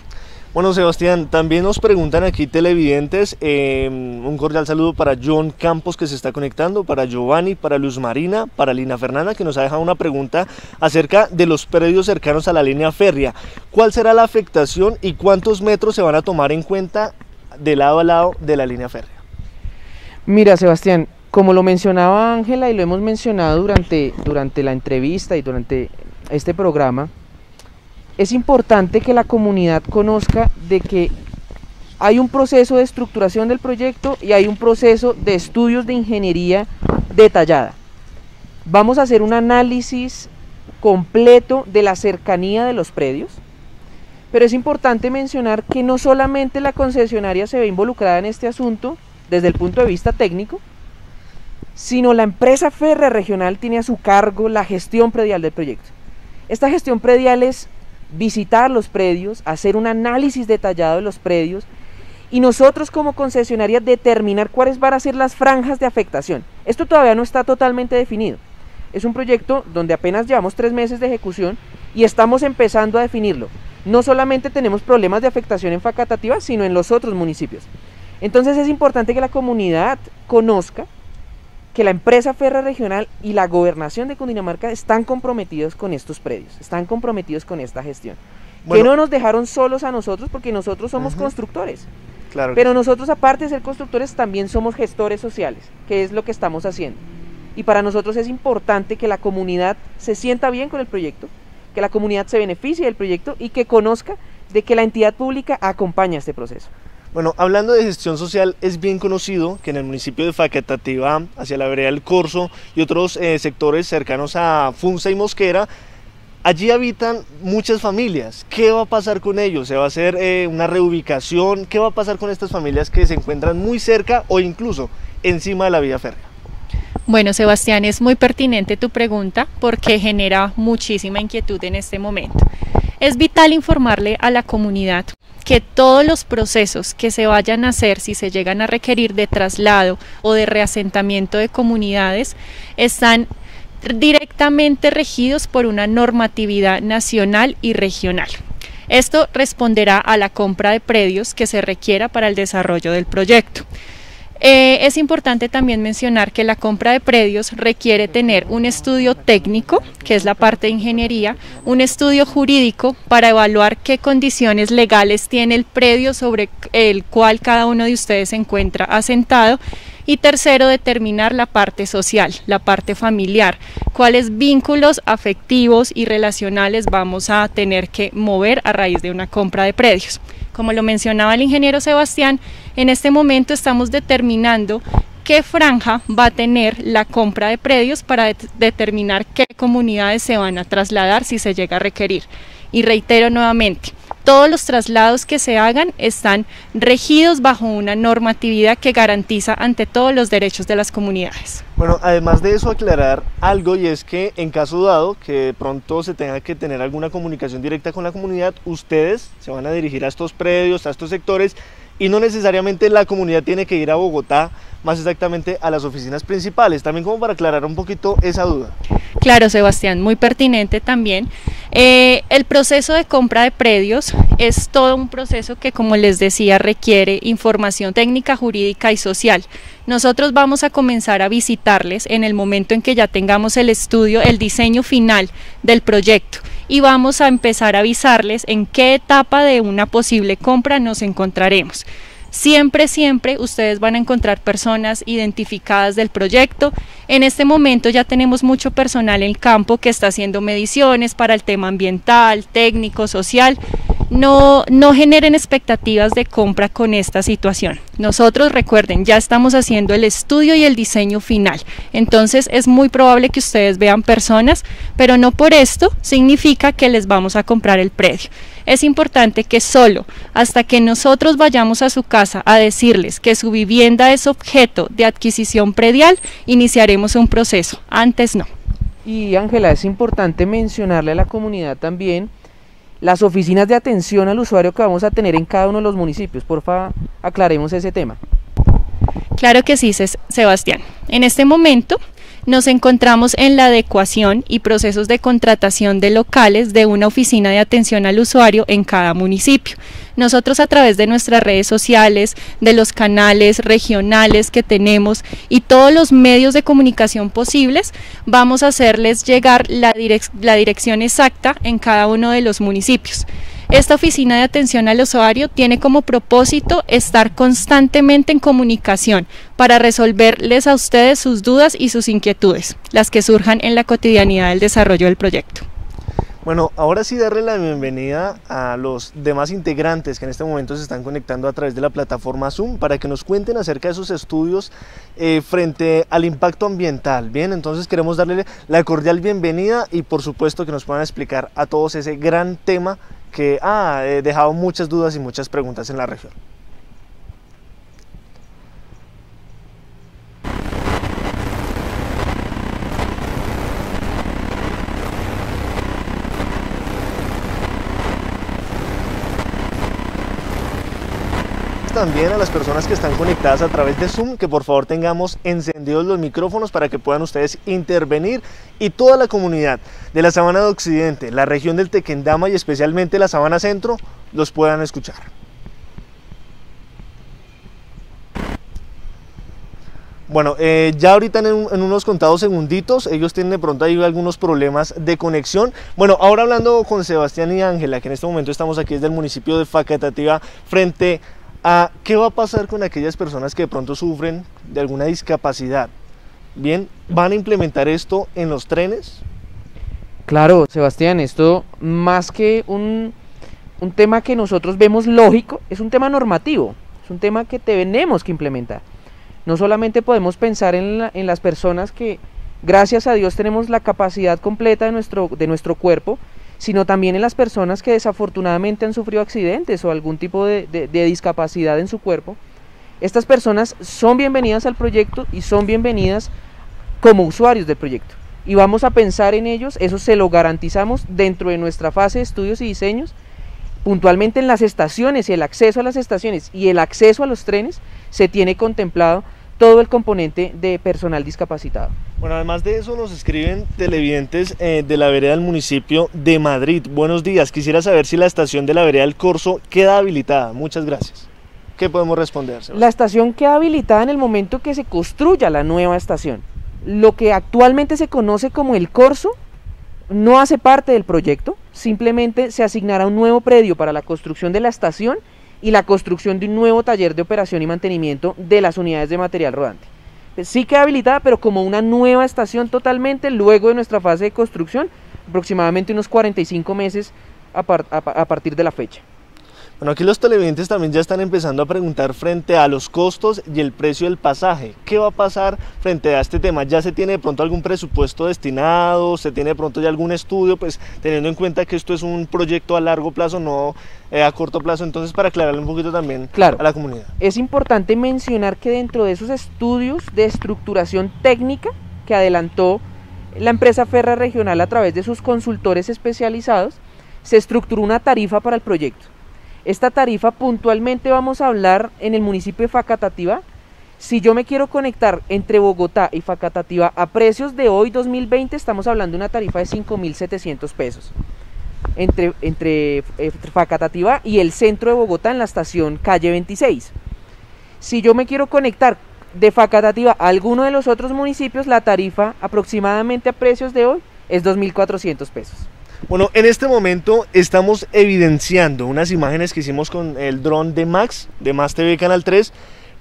Bueno, Sebastián, también nos preguntan aquí televidentes, eh, un cordial saludo para John Campos que se está conectando, para Giovanni, para Luz Marina, para Lina Fernanda que nos ha dejado una pregunta acerca de los predios cercanos a la línea férrea. ¿Cuál será la afectación y cuántos metros se van a tomar en cuenta de lado a lado de la línea férrea? Mira, Sebastián, como lo mencionaba Ángela y lo hemos mencionado durante, durante la entrevista y durante este programa, es importante que la comunidad conozca de que hay un proceso de estructuración del proyecto y hay un proceso de estudios de ingeniería detallada. Vamos a hacer un análisis completo de la cercanía de los predios, pero es importante mencionar que no solamente la concesionaria se ve involucrada en este asunto desde el punto de vista técnico, sino la empresa férrea regional tiene a su cargo la gestión predial del proyecto. Esta gestión predial es visitar los predios, hacer un análisis detallado de los predios y nosotros como concesionaria determinar cuáles van a ser las franjas de afectación. Esto todavía no está totalmente definido. Es un proyecto donde apenas llevamos tres meses de ejecución y estamos empezando a definirlo. No solamente tenemos problemas de afectación en Facatativa, sino en los otros municipios. Entonces es importante que la comunidad conozca que la empresa Ferra Regional y la gobernación de Cundinamarca están comprometidos con estos predios, están comprometidos con esta gestión. que no nos dejaron solos a nosotros porque nosotros somos constructores. Claro Pero nosotros aparte de ser constructores también somos gestores sociales, que es lo que estamos haciendo. Y para nosotros es importante que la comunidad se sienta bien con el proyecto, que la comunidad se beneficie del proyecto y que conozca de que la entidad pública acompaña este proceso. Bueno, hablando de gestión social, es bien conocido que en el municipio de Facatativá, hacia la vereda del Corso y otros eh, sectores cercanos a Funza y Mosquera, allí habitan muchas familias. ¿Qué va a pasar con ellos? ¿Se va a hacer eh, una reubicación? ¿Qué va a pasar con estas familias que se encuentran muy cerca o incluso encima de la vía férrea? Bueno, Sebastián, es muy pertinente tu pregunta porque genera muchísima inquietud en este momento. Es vital informarle a la comunidad que todos los procesos que se vayan a hacer, si se llegan a requerir de traslado o de reasentamiento de comunidades, están directamente regidos por una normatividad nacional y regional. Esto responderá a la compra de predios que se requiera para el desarrollo del proyecto. Eh, es importante también mencionar que la compra de predios requiere tener un estudio técnico, que es la parte de ingeniería, un estudio jurídico para evaluar qué condiciones legales tiene el predio sobre el cual cada uno de ustedes se encuentra asentado y tercero, determinar la parte social, la parte familiar, cuáles vínculos afectivos y relacionales vamos a tener que mover a raíz de una compra de predios. Como lo mencionaba el ingeniero Sebastián, en este momento estamos determinando qué franja va a tener la compra de predios para determinar qué comunidades se van a trasladar si se llega a requerir. Y reitero nuevamente, todos los traslados que se hagan están regidos bajo una normatividad que garantiza ante todos los derechos de las comunidades. Bueno, además de eso aclarar algo y es que en caso dado que de pronto se tenga que tener alguna comunicación directa con la comunidad, ustedes se van a dirigir a estos predios, a estos sectores y no necesariamente la comunidad tiene que ir a Bogotá, más exactamente a las oficinas principales, también como para aclarar un poquito esa duda. Claro, Sebastián, muy pertinente también. Eh, el proceso de compra de predios es todo un proceso que, como les decía, requiere información técnica, jurídica y social. Nosotros vamos a comenzar a visitarles en el momento en que ya tengamos el estudio, el diseño final del proyecto y vamos a empezar a avisarles en qué etapa de una posible compra nos encontraremos. Siempre, siempre ustedes van a encontrar personas identificadas del proyecto. En este momento ya tenemos mucho personal en el campo que está haciendo mediciones para el tema ambiental, técnico, social. No, no generen expectativas de compra con esta situación. Nosotros, recuerden, ya estamos haciendo el estudio y el diseño final. Entonces es muy probable que ustedes vean personas, pero no por esto significa que les vamos a comprar el predio es importante que solo hasta que nosotros vayamos a su casa a decirles que su vivienda es objeto de adquisición predial, iniciaremos un proceso. Antes no. Y Ángela, es importante mencionarle a la comunidad también las oficinas de atención al usuario que vamos a tener en cada uno de los municipios. Porfa, aclaremos ese tema. Claro que sí, Sebastián. En este momento nos encontramos en la adecuación y procesos de contratación de locales de una oficina de atención al usuario en cada municipio. Nosotros a través de nuestras redes sociales, de los canales regionales que tenemos y todos los medios de comunicación posibles, vamos a hacerles llegar la, dirección exacta en cada uno de los municipios. Esta oficina de atención al usuario tiene como propósito estar constantemente en comunicación para resolverles a ustedes sus dudas y sus inquietudes, las que surjan en la cotidianidad del desarrollo del proyecto. Bueno, ahora sí darle la bienvenida a los demás integrantes que en este momento se están conectando a través de la plataforma Zoom para que nos cuenten acerca de sus estudios eh, frente al impacto ambiental. Bien, entonces queremos darle la cordial bienvenida y por supuesto que nos puedan explicar a todos ese gran tema que ha dejado muchas dudas y muchas preguntas en la región. También a las personas que están conectadas a través de Zoom que por favor tengamos encendidos los micrófonos para que puedan ustedes intervenir y toda la comunidad de la Sabana de Occidente, la región del Tequendama y especialmente la Sabana Centro los puedan escuchar. Bueno, eh, ya ahorita en, en, unos contados segunditos, ellos tienen de pronto ahí algunos problemas de conexión. Bueno, ahora hablando con Sebastián y Ángela, que en este momento estamos aquí desde el municipio de Facatativa, frente ¿Qué va a pasar con aquellas personas que de pronto sufren de alguna discapacidad? Bien, ¿van a implementar esto en los trenes? Claro, Sebastián, esto más que un, un tema que nosotros vemos lógico, es un tema normativo, es un tema que tenemos que implementar. No solamente podemos pensar en, en las personas que, gracias a Dios, tenemos la capacidad completa de nuestro, de nuestro cuerpo, sino también en las personas que desafortunadamente han sufrido accidentes o algún tipo de, discapacidad en su cuerpo. Estas personas son bienvenidas al proyecto y son bienvenidas como usuarios del proyecto. Y vamos a pensar en ellos, eso se lo garantizamos dentro de nuestra fase de estudios y diseños, puntualmente en las estaciones y el acceso a las estaciones y el acceso a los trenes se tiene contemplado todo el componente de personal discapacitado. Bueno, además de eso nos escriben televidentes eh, de la vereda del municipio de Madrid. Buenos días, quisiera saber si la estación de la vereda del Corso queda habilitada. Muchas gracias. ¿Qué podemos responder? La estación queda habilitada en el momento que se construya la nueva estación. Lo que actualmente se conoce como el Corso no hace parte del proyecto, simplemente se asignará un nuevo predio para la construcción de la estación y la construcción de un nuevo taller de operación y mantenimiento de las unidades de material rodante. Pues sí queda habilitada, pero como una nueva estación totalmente luego de nuestra fase de construcción, aproximadamente unos 45 meses a, a partir de la fecha. Bueno, aquí los televidentes también ya están empezando a preguntar frente a los costos y el precio del pasaje. ¿Qué va a pasar frente a este tema? ¿Ya se tiene de pronto algún presupuesto destinado? ¿Se tiene de pronto ya algún estudio? Pues teniendo en cuenta que esto es un proyecto a largo plazo, no eh, a corto plazo. Entonces, para aclararle un poquito también a la comunidad. Es importante mencionar que dentro de esos estudios de estructuración técnica que adelantó la empresa Ferra Regional a través de sus consultores especializados, se estructuró una tarifa para el proyecto esta tarifa puntualmente vamos a hablar en el municipio de Facatativa, Si yo me quiero conectar entre Bogotá y Facatativa a precios de hoy 2020, estamos hablando de una tarifa de 5.700 pesos. Entre, entre eh, Facatativa y el centro de Bogotá en la estación calle 26. Si yo me quiero conectar de Facatativa a alguno de los otros municipios, la tarifa aproximadamente a precios de hoy es 2.400 pesos. Bueno, en este momento estamos evidenciando unas imágenes que hicimos con el dron de Max, de Más TV Canal 3,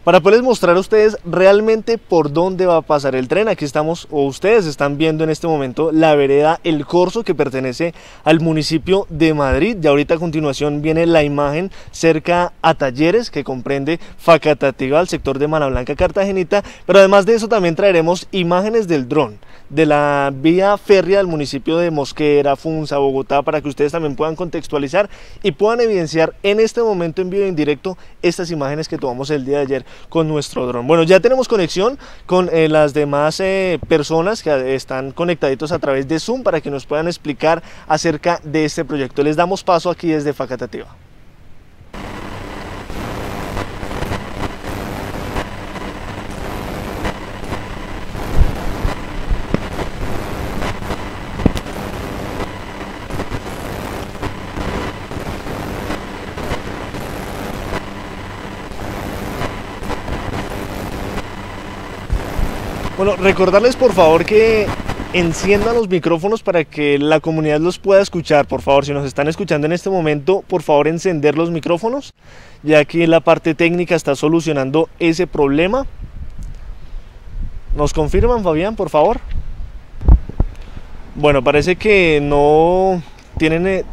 para poderles mostrar a ustedes realmente por dónde va a pasar el tren. Aquí estamos, o ustedes están viendo en este momento, la vereda El Corso que pertenece al municipio de Madrid. Y ahorita a continuación viene la imagen cerca a Talleres, que comprende Facatativa, al sector de Manablanca, Cartagenita. Pero además de eso también traeremos imágenes del dron de la vía férrea del municipio de Mosquera, Funza, Bogotá, para que ustedes también puedan contextualizar y puedan evidenciar en este momento en vivo en directo estas imágenes que tomamos el día de ayer con nuestro dron. Bueno, ya tenemos conexión con eh, las demás eh, personas que están conectaditos a través de Zoom para que nos puedan explicar acerca de este proyecto. Les damos paso aquí desde Facatativa. Bueno, recordarles por favor que enciendan los micrófonos para que la comunidad los pueda escuchar. Por favor, si nos están escuchando en este momento, por favor encender los micrófonos, ya que la parte técnica está solucionando ese problema. ¿Nos confirman, Fabián, por favor? Bueno, parece que no tienen eh,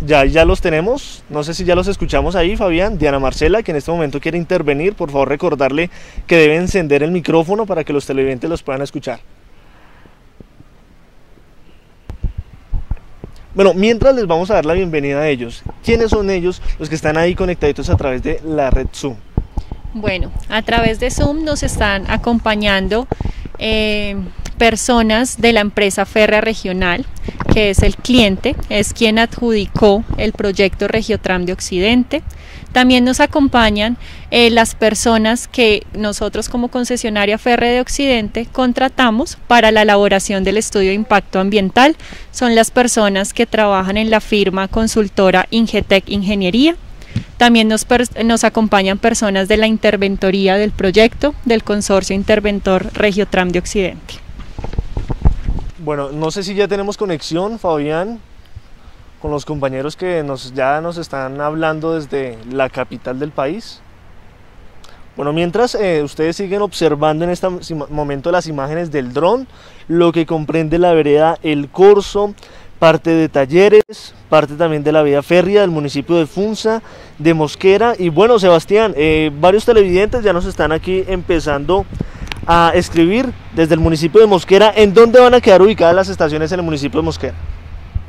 ya, ya los tenemos. No sé si ya los escuchamos ahí, Fabián. Diana Marcela, que en este momento quiere intervenir. Por favor, recordarle que debe encender el micrófono para que los televidentes los puedan escuchar. Bueno, mientras les vamos a dar la bienvenida a ellos. ¿Quiénes son ellos los que están ahí conectaditos a través de la red Zoom? Bueno, a través de Zoom nos están acompañando eh, personas de la empresa Férrea Regional, que es el cliente, es quien adjudicó el proyecto Regiotram de Occidente. También nos acompañan eh, las personas que nosotros como concesionaria Ferre de Occidente contratamos para la elaboración del estudio de impacto ambiental. Son las personas que trabajan en la firma consultora Ingetec Ingeniería. También nos, nos, acompañan personas de la interventoría del proyecto del consorcio interventor Regiotram de Occidente. Bueno, no sé si ya tenemos conexión, Fabián, con los compañeros que nos, ya nos están hablando desde la capital del país. Bueno, mientras eh, ustedes siguen observando en este momento las imágenes del dron, lo que comprende la vereda El Corso, parte de talleres, parte también de la vía férrea del municipio de Funza, de Mosquera. Y bueno, Sebastián, eh, varios televidentes ya nos están aquí empezando a escribir desde el municipio de Mosquera. ¿En dónde van a quedar ubicadas las estaciones en el municipio de Mosquera?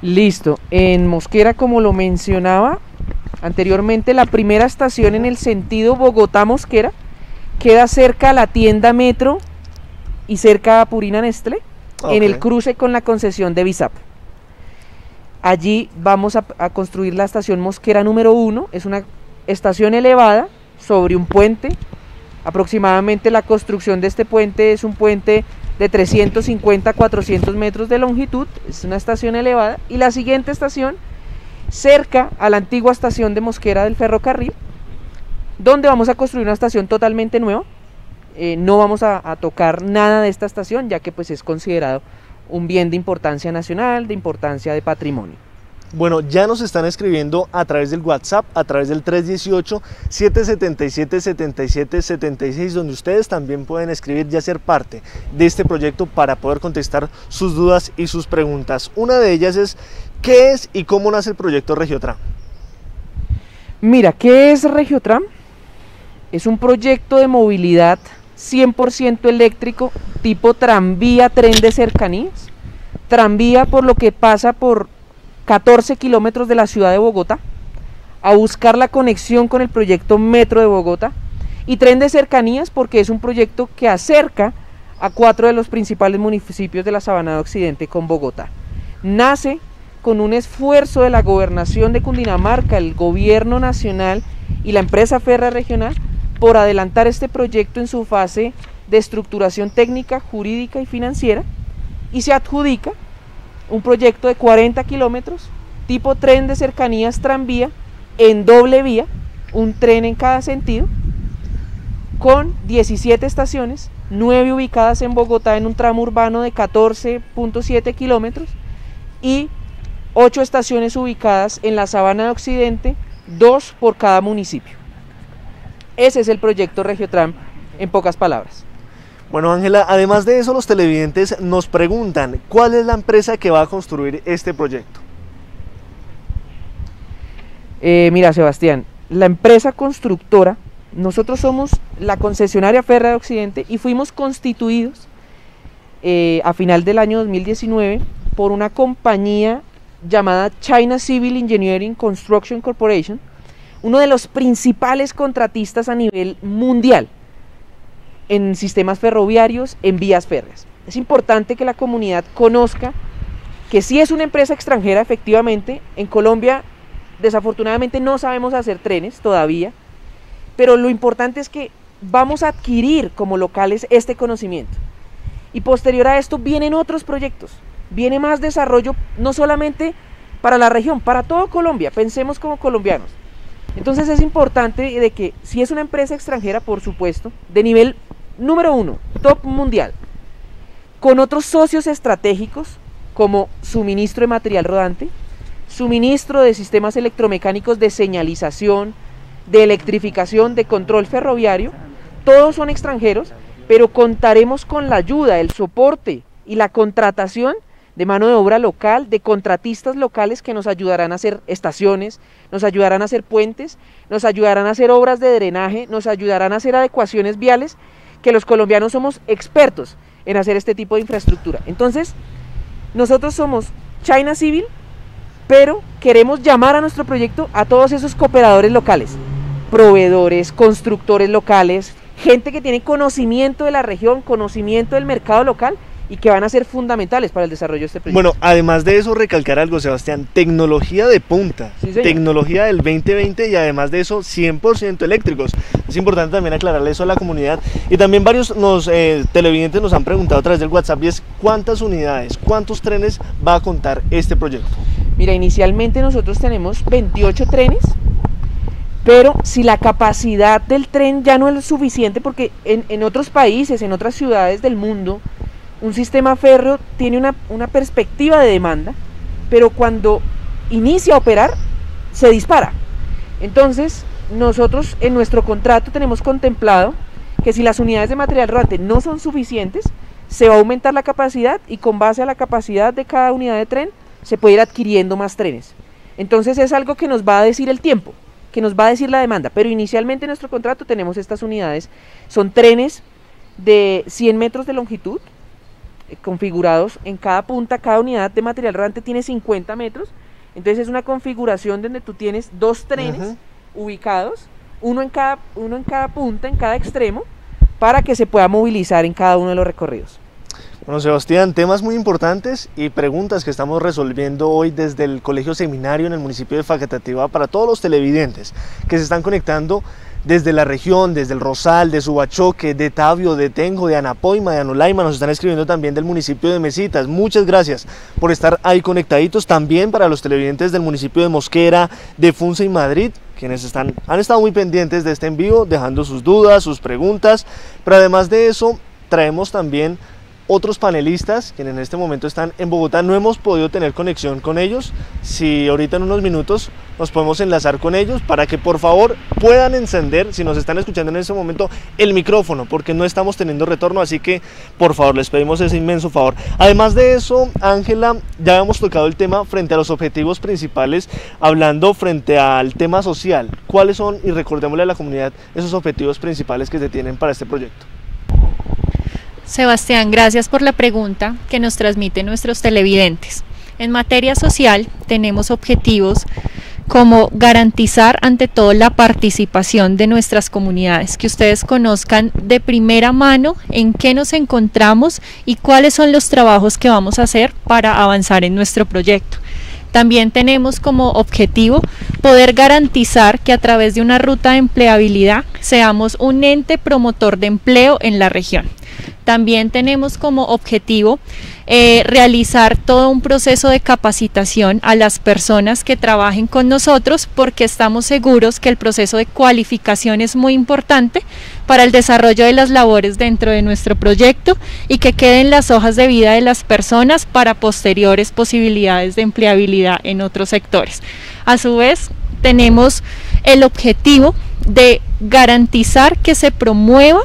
Listo. En Mosquera, como lo mencionaba anteriormente, la primera estación en el sentido Bogotá-Mosquera queda cerca a la tienda Metro y cerca a Purina Nestlé, en el cruce con la concesión de Bisap. Allí vamos a, a construir la estación Mosquera número 1. Es una estación elevada sobre un puente Aproximadamente la construcción de este puente es un puente de 350 a 400 metros de longitud, es una estación elevada, y la siguiente estación cerca a la antigua estación de Mosquera del ferrocarril, donde vamos a construir una estación totalmente nueva. Eh, no vamos a, a, tocar nada de esta estación, ya que pues es considerado un bien de importancia nacional, de importancia de patrimonio. Bueno, ya nos están escribiendo a través del WhatsApp, a través del 318-777-7776, donde ustedes también pueden escribir y hacer parte de este proyecto para poder contestar sus dudas y sus preguntas. Una de ellas es, ¿qué es y cómo nace el proyecto Regiotram? Mira, ¿qué es Regiotram? Es un proyecto de movilidad 100% eléctrico, tipo tranvía, tren de cercanías. Tranvía por lo que pasa por 14 kilómetros de la ciudad de Bogotá, a buscar la conexión con el proyecto Metro de Bogotá y tren de cercanías porque es un proyecto que acerca a cuatro de los principales municipios de la Sabana de Occidente con Bogotá. Nace con un esfuerzo de la gobernación de Cundinamarca, el gobierno nacional y la empresa Ferra Regional por adelantar este proyecto en su fase de estructuración técnica, jurídica y financiera y se adjudica un proyecto de 40 kilómetros, tipo tren de cercanías tranvía, en doble vía, un tren en cada sentido, con 17 estaciones, 9 ubicadas en Bogotá en un tramo urbano de 14.7 kilómetros y 8 estaciones ubicadas en la Sabana de Occidente, 2 por cada municipio. Ese es el proyecto Regiotram en pocas palabras. Bueno, Ángela, además de eso, los televidentes nos preguntan, ¿cuál es la empresa que va a construir este proyecto? Eh, mira, Sebastián, la empresa constructora, nosotros somos la concesionaria Ferra de Occidente y fuimos constituidos eh, a final del año 2019 por una compañía llamada China Civil Engineering Construction Corporation, uno de los principales contratistas a nivel mundial en sistemas ferroviarios, en vías férreas. Es importante que la comunidad conozca que si es una empresa extranjera, efectivamente, en Colombia desafortunadamente no sabemos hacer trenes todavía, pero lo importante es que vamos a adquirir como locales este conocimiento. Y posterior a esto vienen otros proyectos, viene más desarrollo, no solamente para la región, para todo Colombia, pensemos como colombianos. Entonces es importante de que si es una empresa extranjera, por supuesto, de nivel número uno, top mundial, con otros socios estratégicos como suministro de material rodante, suministro de sistemas electromecánicos de señalización, de electrificación, de control ferroviario, todos son extranjeros, pero contaremos con la ayuda, el soporte y la contratación de mano de obra local, de contratistas locales que nos ayudarán a hacer estaciones, nos ayudarán a hacer puentes, nos ayudarán a hacer obras de drenaje, nos ayudarán a hacer adecuaciones viales que los colombianos somos expertos en hacer este tipo de infraestructura. Entonces, nosotros somos China Civil, pero queremos llamar a nuestro proyecto a todos esos cooperadores locales, proveedores, constructores locales, gente que tiene conocimiento de la región, conocimiento del mercado local y que van a ser fundamentales para el desarrollo de este proyecto. Bueno, además de eso, recalcar algo, Sebastián, tecnología de punta, tecnología del 2020 y además de eso, 100% eléctricos. Es importante también aclararle eso a la comunidad. Y también varios nos, eh, televidentes nos han preguntado a través del WhatsApp y es cuántas unidades, cuántos trenes va a contar este proyecto. Mira, inicialmente nosotros tenemos 28 trenes, pero si la capacidad del tren ya no es suficiente, porque en, en otros países, en otras ciudades del mundo, un sistema férreo tiene una, perspectiva de demanda, pero cuando inicia a operar, se dispara. Entonces, nosotros en nuestro contrato tenemos contemplado que si las unidades de material rodante no son suficientes, se va a aumentar la capacidad y con base a la capacidad de cada unidad de tren se puede ir adquiriendo más trenes. Entonces es algo que nos va a decir el tiempo, que nos va a decir la demanda, pero inicialmente en nuestro contrato tenemos estas unidades, son trenes de 100 metros de longitud, configurados. En cada punta, cada unidad de material rodante tiene 50 metros, entonces es una configuración donde tú tienes dos trenes ubicados, uno en, cada, uno en cada punta, en cada extremo, para que se pueda movilizar en cada uno de los recorridos. Bueno, Sebastián, temas muy importantes y preguntas que estamos resolviendo hoy desde el Colegio Seminario en el municipio de Facatativá para todos los televidentes que se están conectando desde la región, desde el Rosal, de Subachoque, de Tabio, de Tenjo, de Anapoima, de Anolaima, nos están escribiendo también del municipio de Mesitas. Muchas gracias por estar ahí conectaditos. También para los televidentes del municipio de Mosquera, de Funza y Madrid, quienes están, han estado muy pendientes de este envío, dejando sus dudas, sus preguntas. Pero además de eso, traemos también otros panelistas que en este momento están en Bogotá. No hemos podido tener conexión con ellos. Si ahorita en unos minutos nos podemos enlazar con ellos para que por favor puedan encender, si nos están escuchando en este momento, el micrófono, porque no estamos teniendo retorno. Así que por favor les pedimos ese inmenso favor. Además de eso, Ángela, ya hemos tocado el tema frente a los objetivos principales, hablando frente al tema social. ¿Cuáles son, y recordémosle a la comunidad, esos objetivos principales que se tienen para este proyecto? Sebastián, gracias por la pregunta que nos transmiten nuestros televidentes. En materia social tenemos objetivos como garantizar ante todo la participación de nuestras comunidades, que ustedes conozcan de primera mano en qué nos encontramos y cuáles son los trabajos que vamos a hacer para avanzar en nuestro proyecto. También tenemos como objetivo poder garantizar que a través de una ruta de empleabilidad seamos un ente promotor de empleo en la región. También tenemos como objetivo eh, realizar todo un proceso de capacitación a las personas que trabajen con nosotros porque estamos seguros que el proceso de cualificación es muy importante para el desarrollo de las labores dentro de nuestro proyecto y que queden las hojas de vida de las personas para posteriores posibilidades de empleabilidad en otros sectores. A su vez, tenemos el objetivo de garantizar que se promueva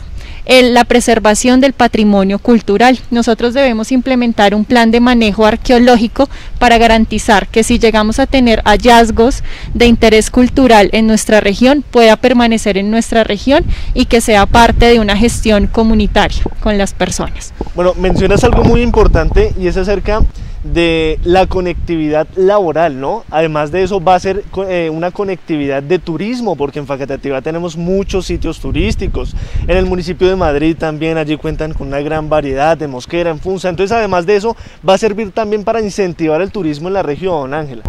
la preservación del patrimonio cultural. Nosotros debemos implementar un plan de manejo arqueológico para garantizar que si llegamos a tener hallazgos de interés cultural en nuestra región, pueda permanecer en nuestra región y que sea parte de una gestión comunitaria con las personas. Bueno, mencionas algo muy importante y es acerca de la conectividad laboral, ¿no? Además de eso va a ser eh, una conectividad de turismo, porque en Facatativá tenemos muchos sitios turísticos. En el municipio de Madrid también allí cuentan con una gran variedad de mosquera, en Funza. Entonces, además de eso, va a servir también para incentivar el turismo en la región, Ángela.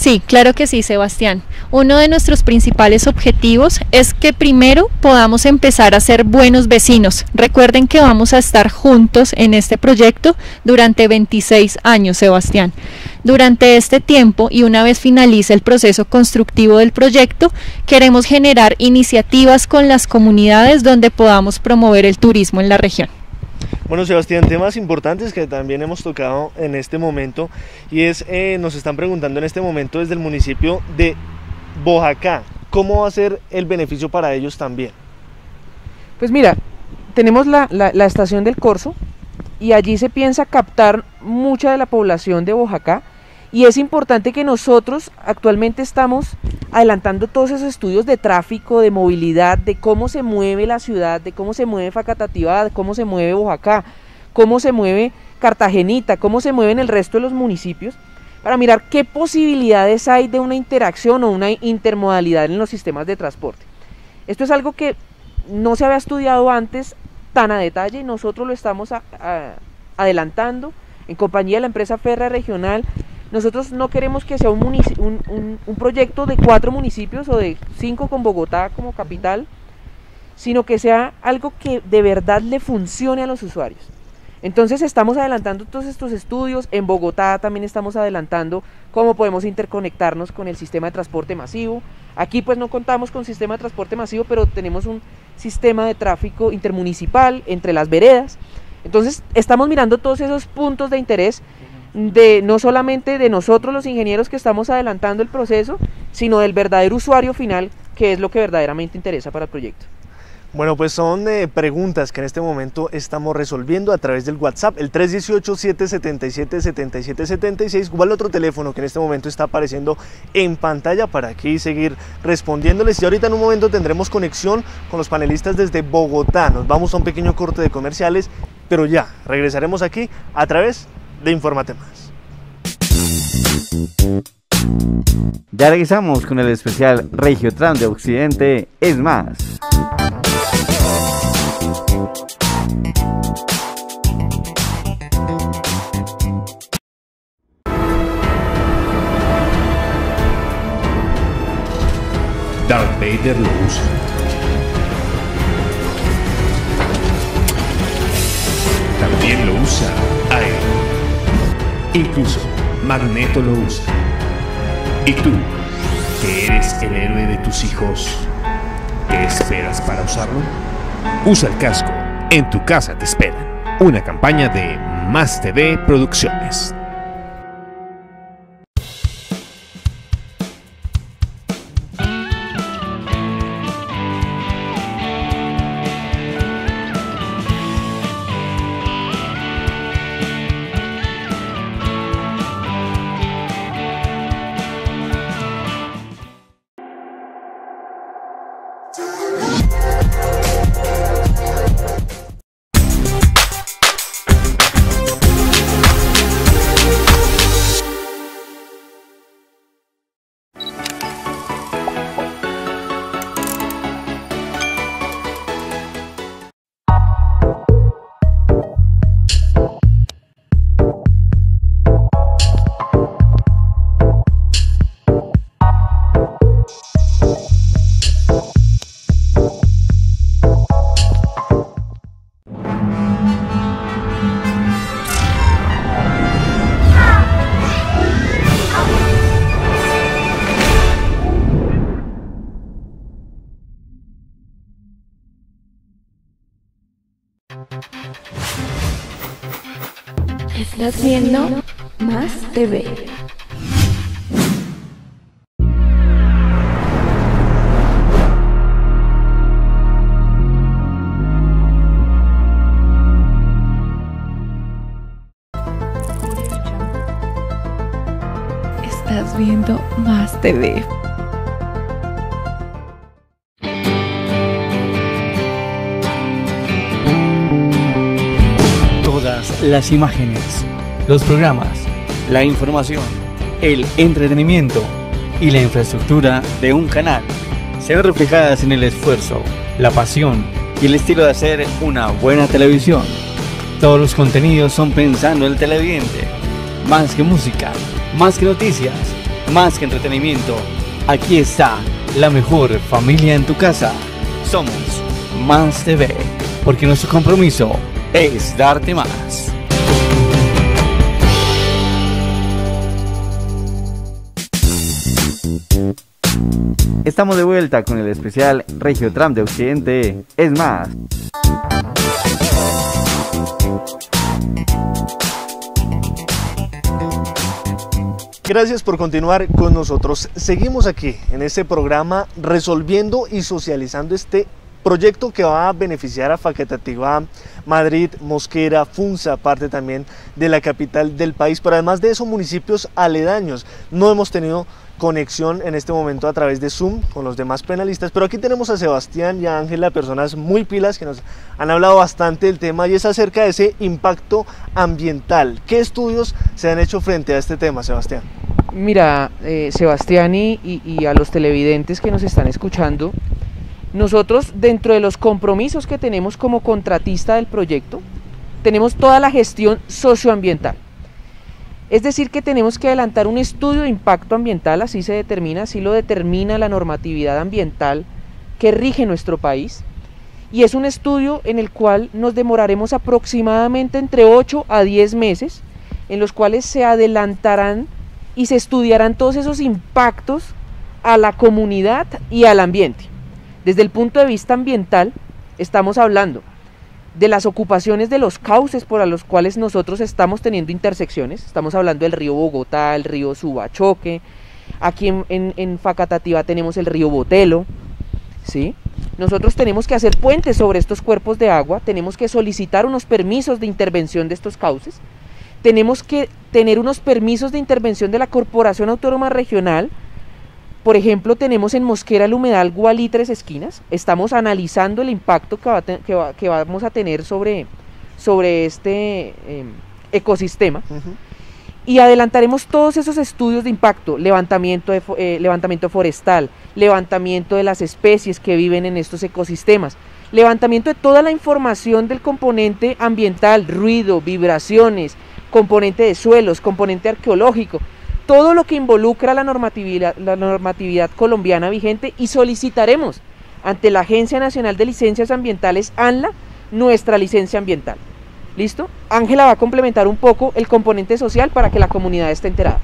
Sí, claro que sí, Sebastián. Uno de nuestros principales objetivos es que primero podamos empezar a ser buenos vecinos. Recuerden que vamos a estar juntos en este proyecto durante 26 años, Sebastián. Durante este tiempo y una vez finalice el proceso constructivo del proyecto, queremos generar iniciativas con las comunidades donde podamos promover el turismo en la región. Bueno, Sebastián, temas importantes que también hemos tocado en este momento y es, eh, nos están preguntando en este momento desde el municipio de Bojacá, ¿cómo va a ser el beneficio para ellos también? Pues mira, tenemos la, la estación del Corso y allí se piensa captar mucha de la población de Bojacá y es importante que nosotros actualmente estamos adelantando todos esos estudios de tráfico, de movilidad, de cómo se mueve la ciudad, de cómo se mueve Facatativá, cómo se mueve Oaxaca, cómo se mueve Cartagenita, cómo se mueven el resto de los municipios, para mirar qué posibilidades hay de una interacción o una intermodalidad en los sistemas de transporte. Esto es algo que no se había estudiado antes tan a detalle, nosotros lo estamos adelantando en compañía de la empresa Ferra Regional nosotros no queremos que sea un, proyecto de cuatro municipios o de cinco con Bogotá como capital, sino que sea algo que de verdad le funcione a los usuarios. Entonces estamos adelantando todos estos estudios, en Bogotá también estamos adelantando cómo podemos interconectarnos con el sistema de transporte masivo. Aquí pues no contamos con sistema de transporte masivo, pero tenemos un sistema de tráfico intermunicipal entre las veredas. Entonces estamos mirando todos esos puntos de interés de no solamente de nosotros los ingenieros que estamos adelantando el proceso, sino del verdadero usuario final, que es lo que verdaderamente interesa para el proyecto. Bueno, pues son eh, preguntas que en este momento estamos resolviendo a través del WhatsApp, el 318-777-7776, o al otro teléfono que en este momento está apareciendo en pantalla para aquí seguir respondiéndoles. Y ahorita en un momento tendremos conexión con los panelistas desde Bogotá. Nos vamos a un pequeño corte de comerciales, pero ya regresaremos aquí a través de Informate Más. Ya regresamos con el especial Regiotran de Occidente es más. Darth Vader lo usa. También lo usa. Incluso Magneto lo usa. ¿Y tú, que eres el héroe de tus hijos, qué esperas para usarlo? Usa el casco. En tu casa te esperan. Una campaña de Más TV Producciones. Las imágenes, los programas, la información, el entretenimiento y la infraestructura de un canal se ven reflejadas en el esfuerzo, la pasión y el estilo de hacer una buena televisión. Todos los contenidos son pensando en el televidente. Más que música, más que noticias, más que entretenimiento. Aquí está la mejor familia en tu casa. Somos Más TV, porque nuestro compromiso es darte más. Estamos de vuelta con el especial Regio Tram de Occidente. Es más. Gracias por continuar con nosotros. Seguimos aquí en este programa resolviendo y socializando este proyecto que va a beneficiar a Facatativá, Madrid, Mosquera, Funza, parte también de la capital del país, pero además de eso municipios aledaños. No hemos tenido conexión en este momento a través de Zoom con los demás penalistas, pero aquí tenemos a Sebastián y a Ángela, personas muy pilas que nos han hablado bastante del tema y es acerca de ese impacto ambiental. ¿Qué estudios se han hecho frente a este tema, Sebastián? Mira, eh, Sebastián y, a los televidentes que nos están escuchando, nosotros dentro de los compromisos que tenemos como contratista del proyecto, tenemos toda la gestión socioambiental. Es decir, que tenemos que adelantar un estudio de impacto ambiental, así se determina, así lo determina la normatividad ambiental que rige nuestro país. Y es un estudio en el cual nos demoraremos aproximadamente entre 8 a 10 meses, en los cuales se adelantarán y se estudiarán todos esos impactos a la comunidad y al ambiente. Desde el punto de vista ambiental, estamos hablando de las ocupaciones de los cauces por los cuales nosotros estamos teniendo intersecciones. Estamos hablando del río Bogotá, el río Subachoque. Aquí en, en, en Facatativá tenemos el río Botelo. ¿sí? Nosotros tenemos que hacer puentes sobre estos cuerpos de agua, tenemos que solicitar unos permisos de intervención de estos cauces, tenemos que tener unos permisos de intervención de la Corporación Autónoma Regional. Por ejemplo, tenemos en Mosquera el humedal Gualí Tres Esquinas. Estamos analizando el impacto que, va que, va- que vamos a tener sobre, sobre este eh, ecosistema. Y adelantaremos todos esos estudios de impacto, levantamiento, de eh, levantamiento forestal, levantamiento de las especies que viven en estos ecosistemas, levantamiento de toda la información del componente ambiental, ruido, vibraciones, componente de suelos, componente arqueológico, todo lo que involucra la normatividad, colombiana vigente y solicitaremos ante la Agencia Nacional de Licencias Ambientales, ANLA, nuestra licencia ambiental. ¿Listo? Ángela va a complementar un poco el componente social para que la comunidad esté enterada.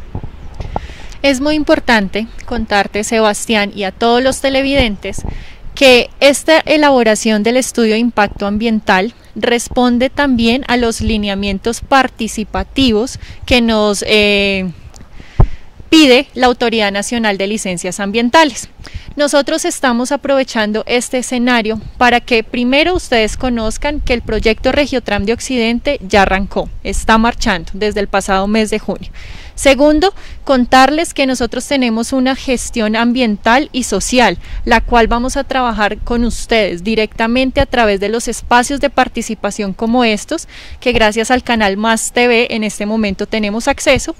Es muy importante contarte, Sebastián, y a todos los televidentes, que esta elaboración del estudio de impacto ambiental responde también a los lineamientos participativos que nos eh, pide la Autoridad Nacional de Licencias Ambientales. Nosotros estamos aprovechando este escenario para que primero ustedes conozcan que el proyecto Regiotram de Occidente ya arrancó, está marchando desde el pasado mes de junio. Segundo, contarles que nosotros tenemos una gestión ambiental y social, la cual vamos a trabajar con ustedes directamente a través de los espacios de participación como estos, que gracias al canal Más TV en este momento tenemos acceso.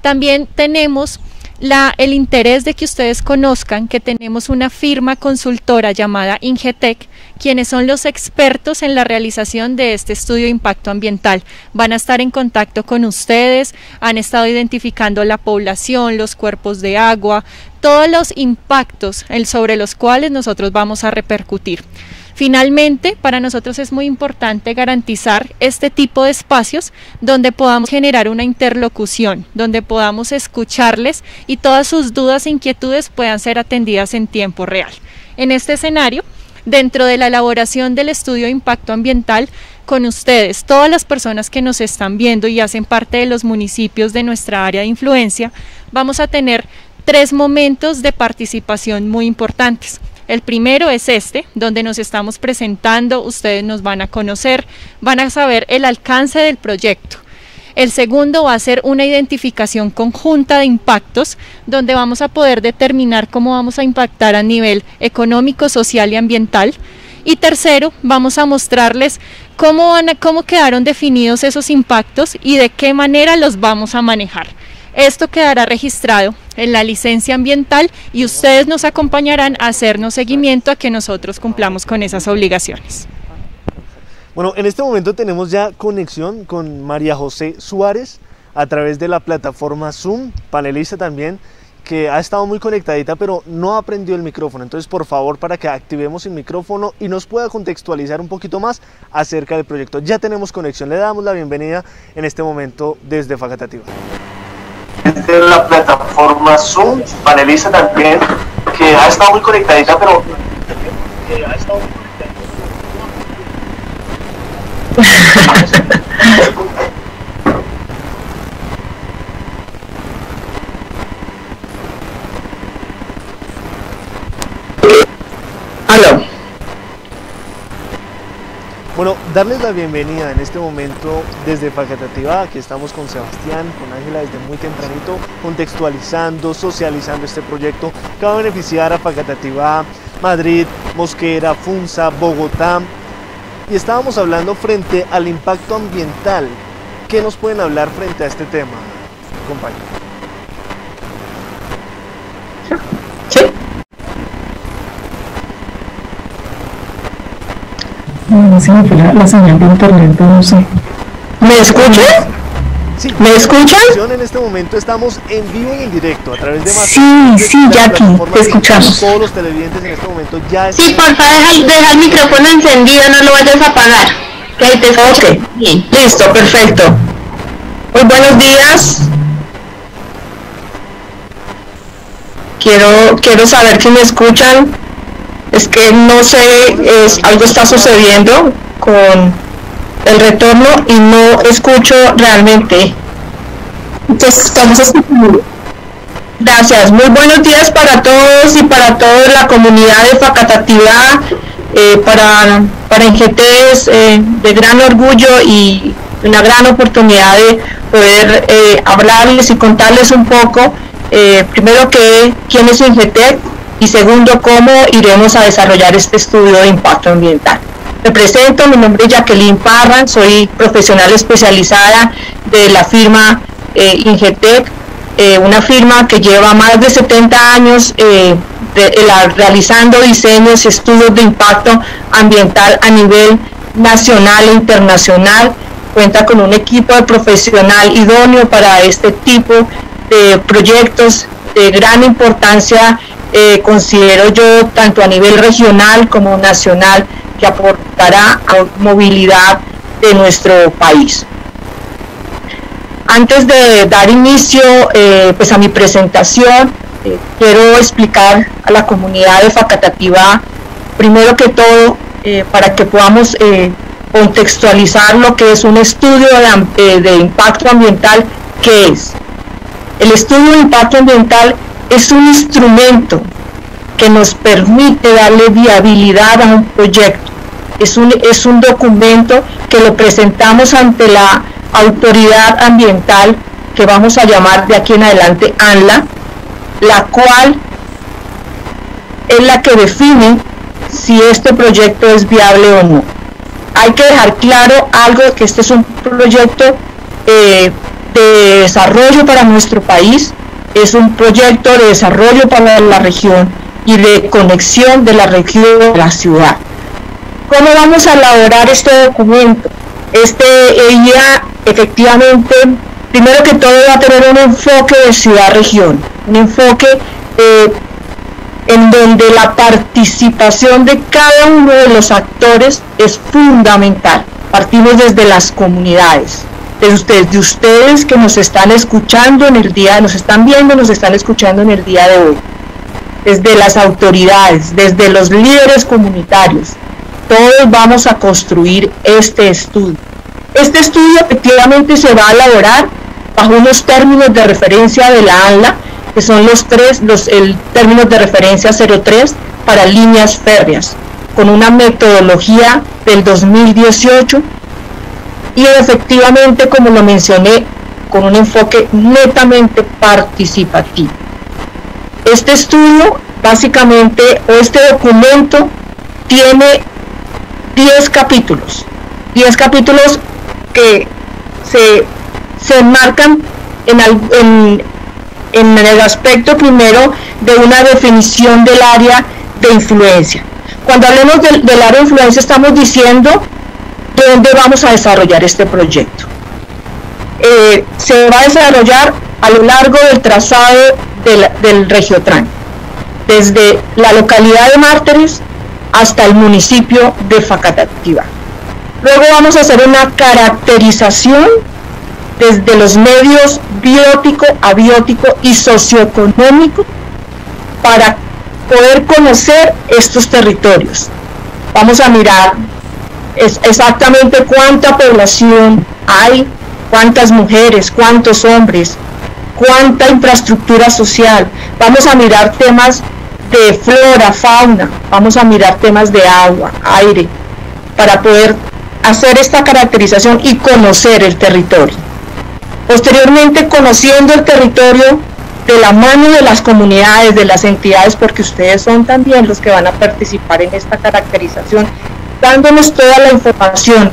También tenemos la, el interés de que ustedes conozcan que tenemos una firma consultora llamada Ingetec, quienes son los expertos en la realización de este estudio de impacto ambiental. Van a estar en contacto con ustedes, han estado identificando la población, los cuerpos de agua, todos los impactos sobre los cuales nosotros vamos a repercutir. Finalmente, para nosotros es muy importante garantizar este tipo de espacios donde podamos generar una interlocución, donde podamos escucharles y todas sus dudas e inquietudes puedan ser atendidas en tiempo real. En este escenario, dentro de la elaboración del estudio de impacto ambiental, con ustedes, todas las personas que nos están viendo y hacen parte de los municipios de nuestra área de influencia, vamos a tener tres momentos de participación muy importantes. El primero es este, donde nos estamos presentando, ustedes nos van a conocer, van a saber el alcance del proyecto. El segundo va a ser una identificación conjunta de impactos, donde vamos a poder determinar cómo vamos a impactar a nivel económico, social y ambiental. Y tercero, vamos a mostrarles cómo, cómo quedaron definidos esos impactos y de qué manera los vamos a manejar. Esto quedará registrado en la licencia ambiental y ustedes nos acompañarán a hacernos seguimiento a que nosotros cumplamos con esas obligaciones. Bueno, en este momento tenemos ya conexión con María José Suárez a través de la plataforma Zoom, panelista también, que ha estado muy conectadita pero no aprendió el micrófono. Entonces, por favor, para que activemos el micrófono y nos pueda contextualizar un poquito más acerca del proyecto. Ya tenemos conexión, le damos la bienvenida en este momento desde Facatativa de la plataforma Zoom, panelista también, que ha estado muy conectadita, pero. Bueno, darles la bienvenida en este momento desde Facatativá, aquí estamos con Sebastián, con Ángela desde muy tempranito, contextualizando, socializando este proyecto que va a beneficiar a Facatativá, Madrid, Mosquera, Funza, Bogotá. Y estábamos hablando frente al impacto ambiental. ¿Qué nos pueden hablar frente a este tema, compañero? No sé, la, la señal de internet, no sé. ¿Me escuchas? Sí, ¿Me escuchas? En este momento estamos en vivo y en directo a través de. Sí, sí, Jackie, te escuchamos. Todos los televidentes en este momento ya Sí, porfa, deja, deja el micrófono encendido, no lo vayas a apagar. Que ahí te escucho. Ok, Bien. listo, perfecto. Muy buenos días. Quiero, quiero saber si me escuchan es que no sé, es, algo está sucediendo con el retorno y no escucho realmente. Entonces estamos escuchando. Gracias, muy buenos días para todos y para toda la comunidad de Facatativá, eh, para, para eh, de gran orgullo y una gran oportunidad de poder eh, hablarles y contarles un poco, eh, primero que quién es Ingetec, y segundo, cómo iremos a desarrollar este estudio de impacto ambiental. Me presento, mi nombre es Jacqueline Parran, soy profesional especializada de la firma eh, Ingetec, eh, una firma que lleva más de 70 años eh, realizando diseños y estudios de impacto ambiental a nivel nacional e internacional. Cuenta con un equipo de profesional idóneo para este tipo de proyectos de gran importancia eh, considero yo, tanto a nivel regional como nacional, que aportará a movilidad de nuestro país. Antes de dar inicio eh, pues a mi presentación, eh, quiero explicar a la comunidad de Facatativá, primero que todo, para que podamos contextualizar lo que es un estudio de, de impacto ambiental, ¿qué es? El estudio de impacto ambiental es un instrumento que nos permite darle viabilidad a un proyecto. Es un, es un documento que lo presentamos ante la autoridad ambiental que vamos a llamar de aquí en adelante ANLA, la cual es la que define si este proyecto es viable o no. Hay que dejar claro algo que este es un proyecto eh, de desarrollo para nuestro país, es un proyecto de desarrollo para la región y de conexión de la región de la ciudad. ¿Cómo vamos a elaborar este documento? Este ella efectivamente, primero que todo va a tener un enfoque de ciudad-región, un enfoque eh, en donde la participación de cada uno de los actores es fundamental. Partimos desde las comunidades, de ustedes, de ustedes que nos están escuchando en el día, nos están viendo, nos están escuchando en el día de hoy, desde las autoridades, desde los líderes comunitarios, todos vamos a construir este estudio. Este estudio efectivamente se va a elaborar bajo unos términos de referencia de la ANLA, que son los tres, los el términos de referencia 03 para líneas férreas, con una metodología del 2018 y efectivamente, como lo mencioné, con un enfoque netamente participativo. Este estudio, básicamente, o este documento, tiene 10 capítulos, 10 capítulos que se, se enmarcan en, en, en el aspecto primero de una definición del área de influencia. Cuando hablemos del, del área de influencia estamos diciendo dónde vamos a desarrollar este proyecto. Eh, se va a desarrollar a lo largo del trazado del, del Regiotran, desde la localidad de Mártires hasta el municipio de Facatativa. Luego vamos a hacer una caracterización desde los medios biótico, abiótico y socioeconómico para poder conocer estos territorios. Vamos a mirar exactamente cuánta población hay, cuántas mujeres, cuántos hombres, cuánta infraestructura social. Vamos a mirar temas de flora, fauna, vamos a mirar temas de agua, aire, para poder hacer esta caracterización y conocer el territorio. Posteriormente, conociendo el territorio de la mano de las comunidades, de las entidades, porque ustedes son también los que van a participar en esta caracterización, dándonos toda la información,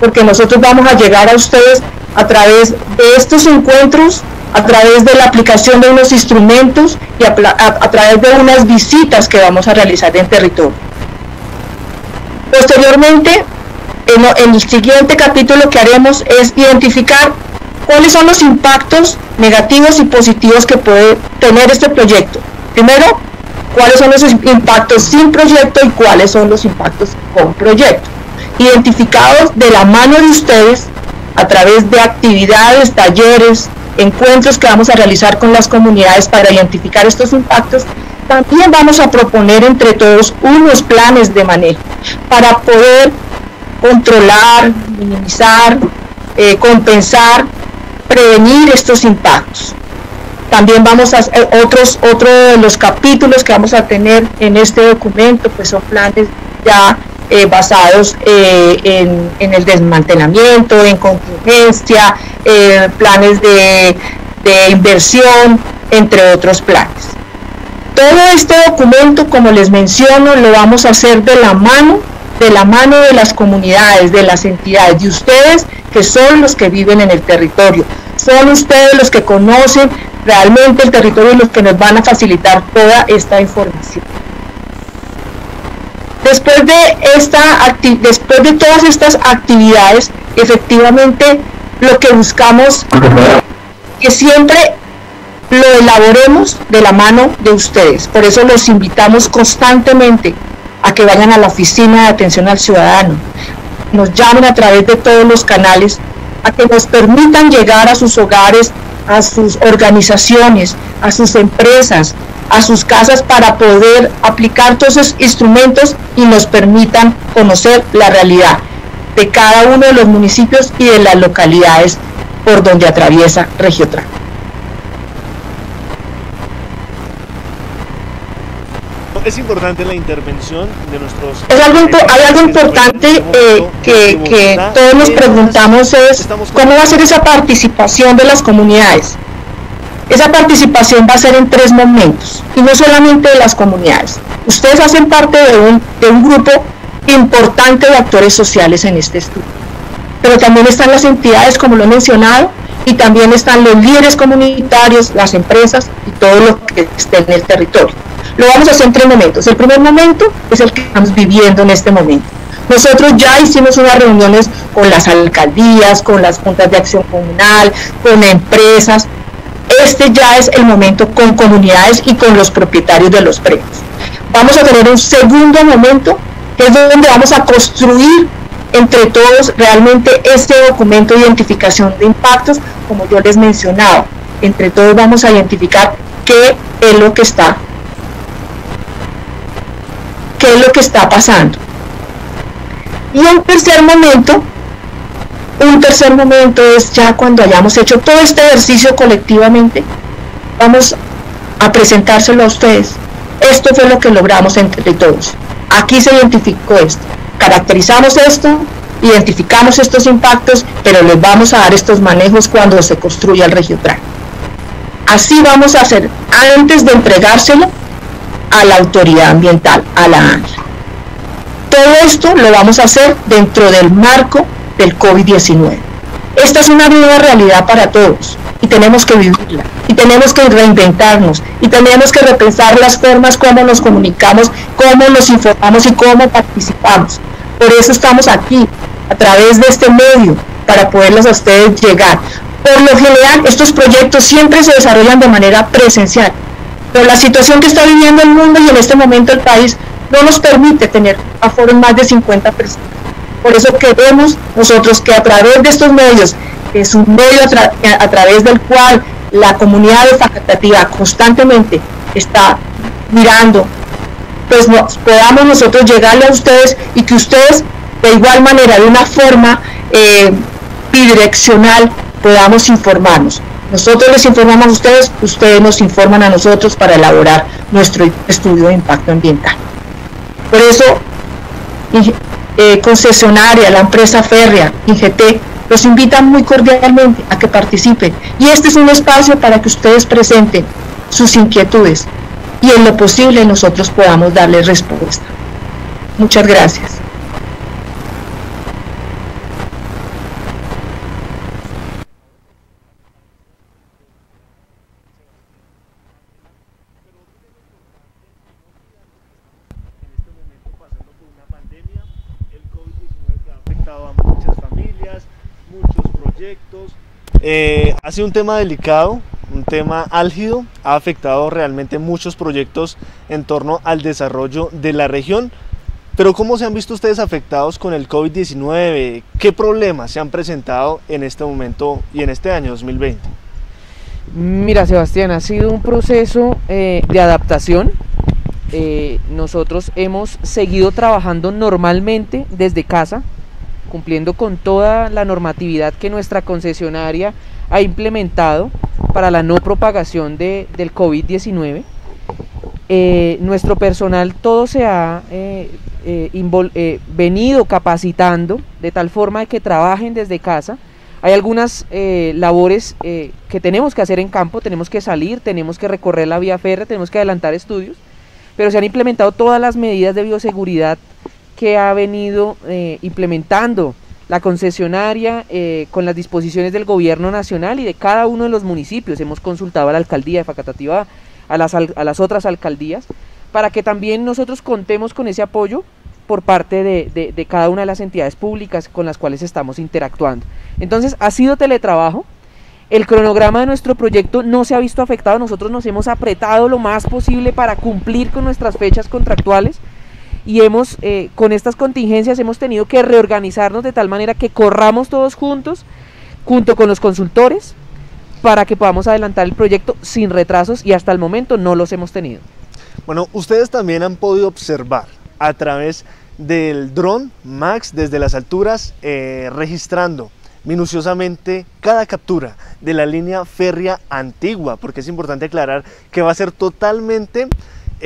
porque nosotros vamos a llegar a ustedes a través de estos encuentros, a través de la aplicación de unos instrumentos y a, a, través de unas visitas que vamos a realizar en territorio. Posteriormente, en, en el siguiente capítulo que haremos es identificar cuáles son los impactos negativos y positivos que puede tener este proyecto. Primero, cuáles son los impactos sin proyecto y cuáles son los impactos con proyecto. Identificados de la mano de ustedes a través de actividades, talleres, encuentros que vamos a realizar con las comunidades para identificar estos impactos, también vamos a proponer entre todos unos planes de manejo para poder controlar, minimizar, eh, compensar, prevenir estos impactos. También vamos a hacer otros, otro de los capítulos que vamos a tener en este documento, pues son planes ya eh, basados eh, en, en, el desmantelamiento, en contingencia, eh, planes de, de inversión, entre otros planes. Todo este documento, como les menciono, lo vamos a hacer de la mano, de la mano de las comunidades, de las entidades, de ustedes que son los que viven en el territorio. Son ustedes los que conocen realmente el territorio y los que nos van a facilitar toda esta información. Después de, esta después de todas estas actividades, efectivamente lo que buscamos que siempre lo elaboremos de la mano de ustedes. Por eso los invitamos constantemente a que vayan a la oficina de atención al ciudadano, nos llamen a través de todos los canales, a que nos permitan llegar a sus hogares, a sus organizaciones, a sus empresas, a sus casas para poder aplicar todos esos instrumentos y nos permitan conocer la realidad de cada uno de los municipios y de las localidades por donde atraviesa Regiotran. Es importante la intervención de nuestros... Es algo, hay algo importante eh, que, que todos nos preguntamos es cómo va a ser esa participación de las comunidades. Esa participación va a ser en tres momentos y no solamente de las comunidades. Ustedes hacen parte de un, de un grupo importante de actores sociales en este estudio. Pero también están las entidades, como lo he mencionado, y también están los líderes comunitarios, las empresas y todo lo que esté en el territorio. Lo vamos a hacer en tres momentos. El primer momento es el que estamos viviendo en este momento. Nosotros ya hicimos unas reuniones con las alcaldías, con las juntas de acción comunal, con empresas. Este ya es el momento con comunidades y con los propietarios de los predios. Vamos a tener un segundo momento que es donde vamos a construir entre todos realmente este documento de identificación de impactos, como yo les mencionaba. Entre todos vamos a identificar qué es lo que está qué es lo que está pasando. Y un tercer momento, un tercer momento es ya cuando hayamos hecho todo este ejercicio colectivamente, vamos a presentárselo a ustedes. Esto fue lo que logramos entre todos. Aquí se identificó esto. Caracterizamos esto, identificamos estos impactos, pero les vamos a dar estos manejos cuando se construya el regiotran. Así vamos a hacer antes de entregárselo a la autoridad ambiental, a la ANLA. Todo esto lo vamos a hacer dentro del marco del COVID-19. Esta es una nueva realidad para todos y tenemos que vivirla y tenemos que reinventarnos y tenemos que repensar las formas como nos comunicamos, cómo nos informamos y cómo participamos. Por eso estamos aquí, a través de este medio, para poderles a ustedes llegar. Por lo general, estos proyectos siempre se desarrollan de manera presencial, pero la situación que está viviendo el mundo y en este momento el país no nos permite tener aforos más de 50 personas. Por eso queremos nosotros que a través de estos medios, que es un medio a, través del cual la comunidad facultativa constantemente está mirando, pues nos, podamos nosotros llegarle a ustedes y que ustedes de igual manera, de una forma eh, bidireccional, podamos informarnos. Nosotros les informamos a ustedes, ustedes nos informan a nosotros para elaborar nuestro estudio de impacto ambiental. Por eso, eh, concesionaria, la empresa férrea, IGT, los invitan muy cordialmente a que participen. Y este es un espacio para que ustedes presenten sus inquietudes y en lo posible nosotros podamos darles respuesta. Muchas gracias. Eh, ha sido un tema delicado, un tema álgido, ha afectado realmente muchos proyectos en torno al desarrollo de la región. Pero ¿cómo se han visto ustedes afectados con el COVID-19? ¿Qué problemas se han presentado en este momento y en este año 2020? Mira, Sebastián, ha sido un proceso eh, de adaptación. Eh, nosotros hemos seguido trabajando normalmente desde casa, cumpliendo con toda la normatividad que nuestra concesionaria ha implementado para la no propagación de, del COVID-19. Eh, nuestro personal todo se ha eh, eh, venido capacitando de tal forma que trabajen desde casa. Hay algunas labores que tenemos que hacer en campo, tenemos que salir, tenemos que recorrer la vía férrea, tenemos que adelantar estudios, pero se han implementado todas las medidas de bioseguridad que ha venido eh, implementando la concesionaria eh, con las disposiciones del gobierno nacional y de cada uno de los municipios. Hemos consultado a la alcaldía de Facatativá, a las, a las otras alcaldías, para que también nosotros contemos con ese apoyo por parte de, de, cada una de las entidades públicas con las cuales estamos interactuando. Entonces, ha sido teletrabajo. El cronograma de nuestro proyecto no se ha visto afectado. Nosotros nos hemos apretado lo más posible para cumplir con nuestras fechas contractuales y hemos, eh, con estas contingencias, hemos tenido que reorganizarnos de tal manera que corramos todos juntos, junto con los consultores, para que podamos adelantar el proyecto sin retrasos y hasta el momento no los hemos tenido. Bueno, ustedes también han podido observar a través del dron Max desde las alturas eh, registrando minuciosamente cada captura de la línea férrea antigua, porque es importante aclarar que va a ser totalmente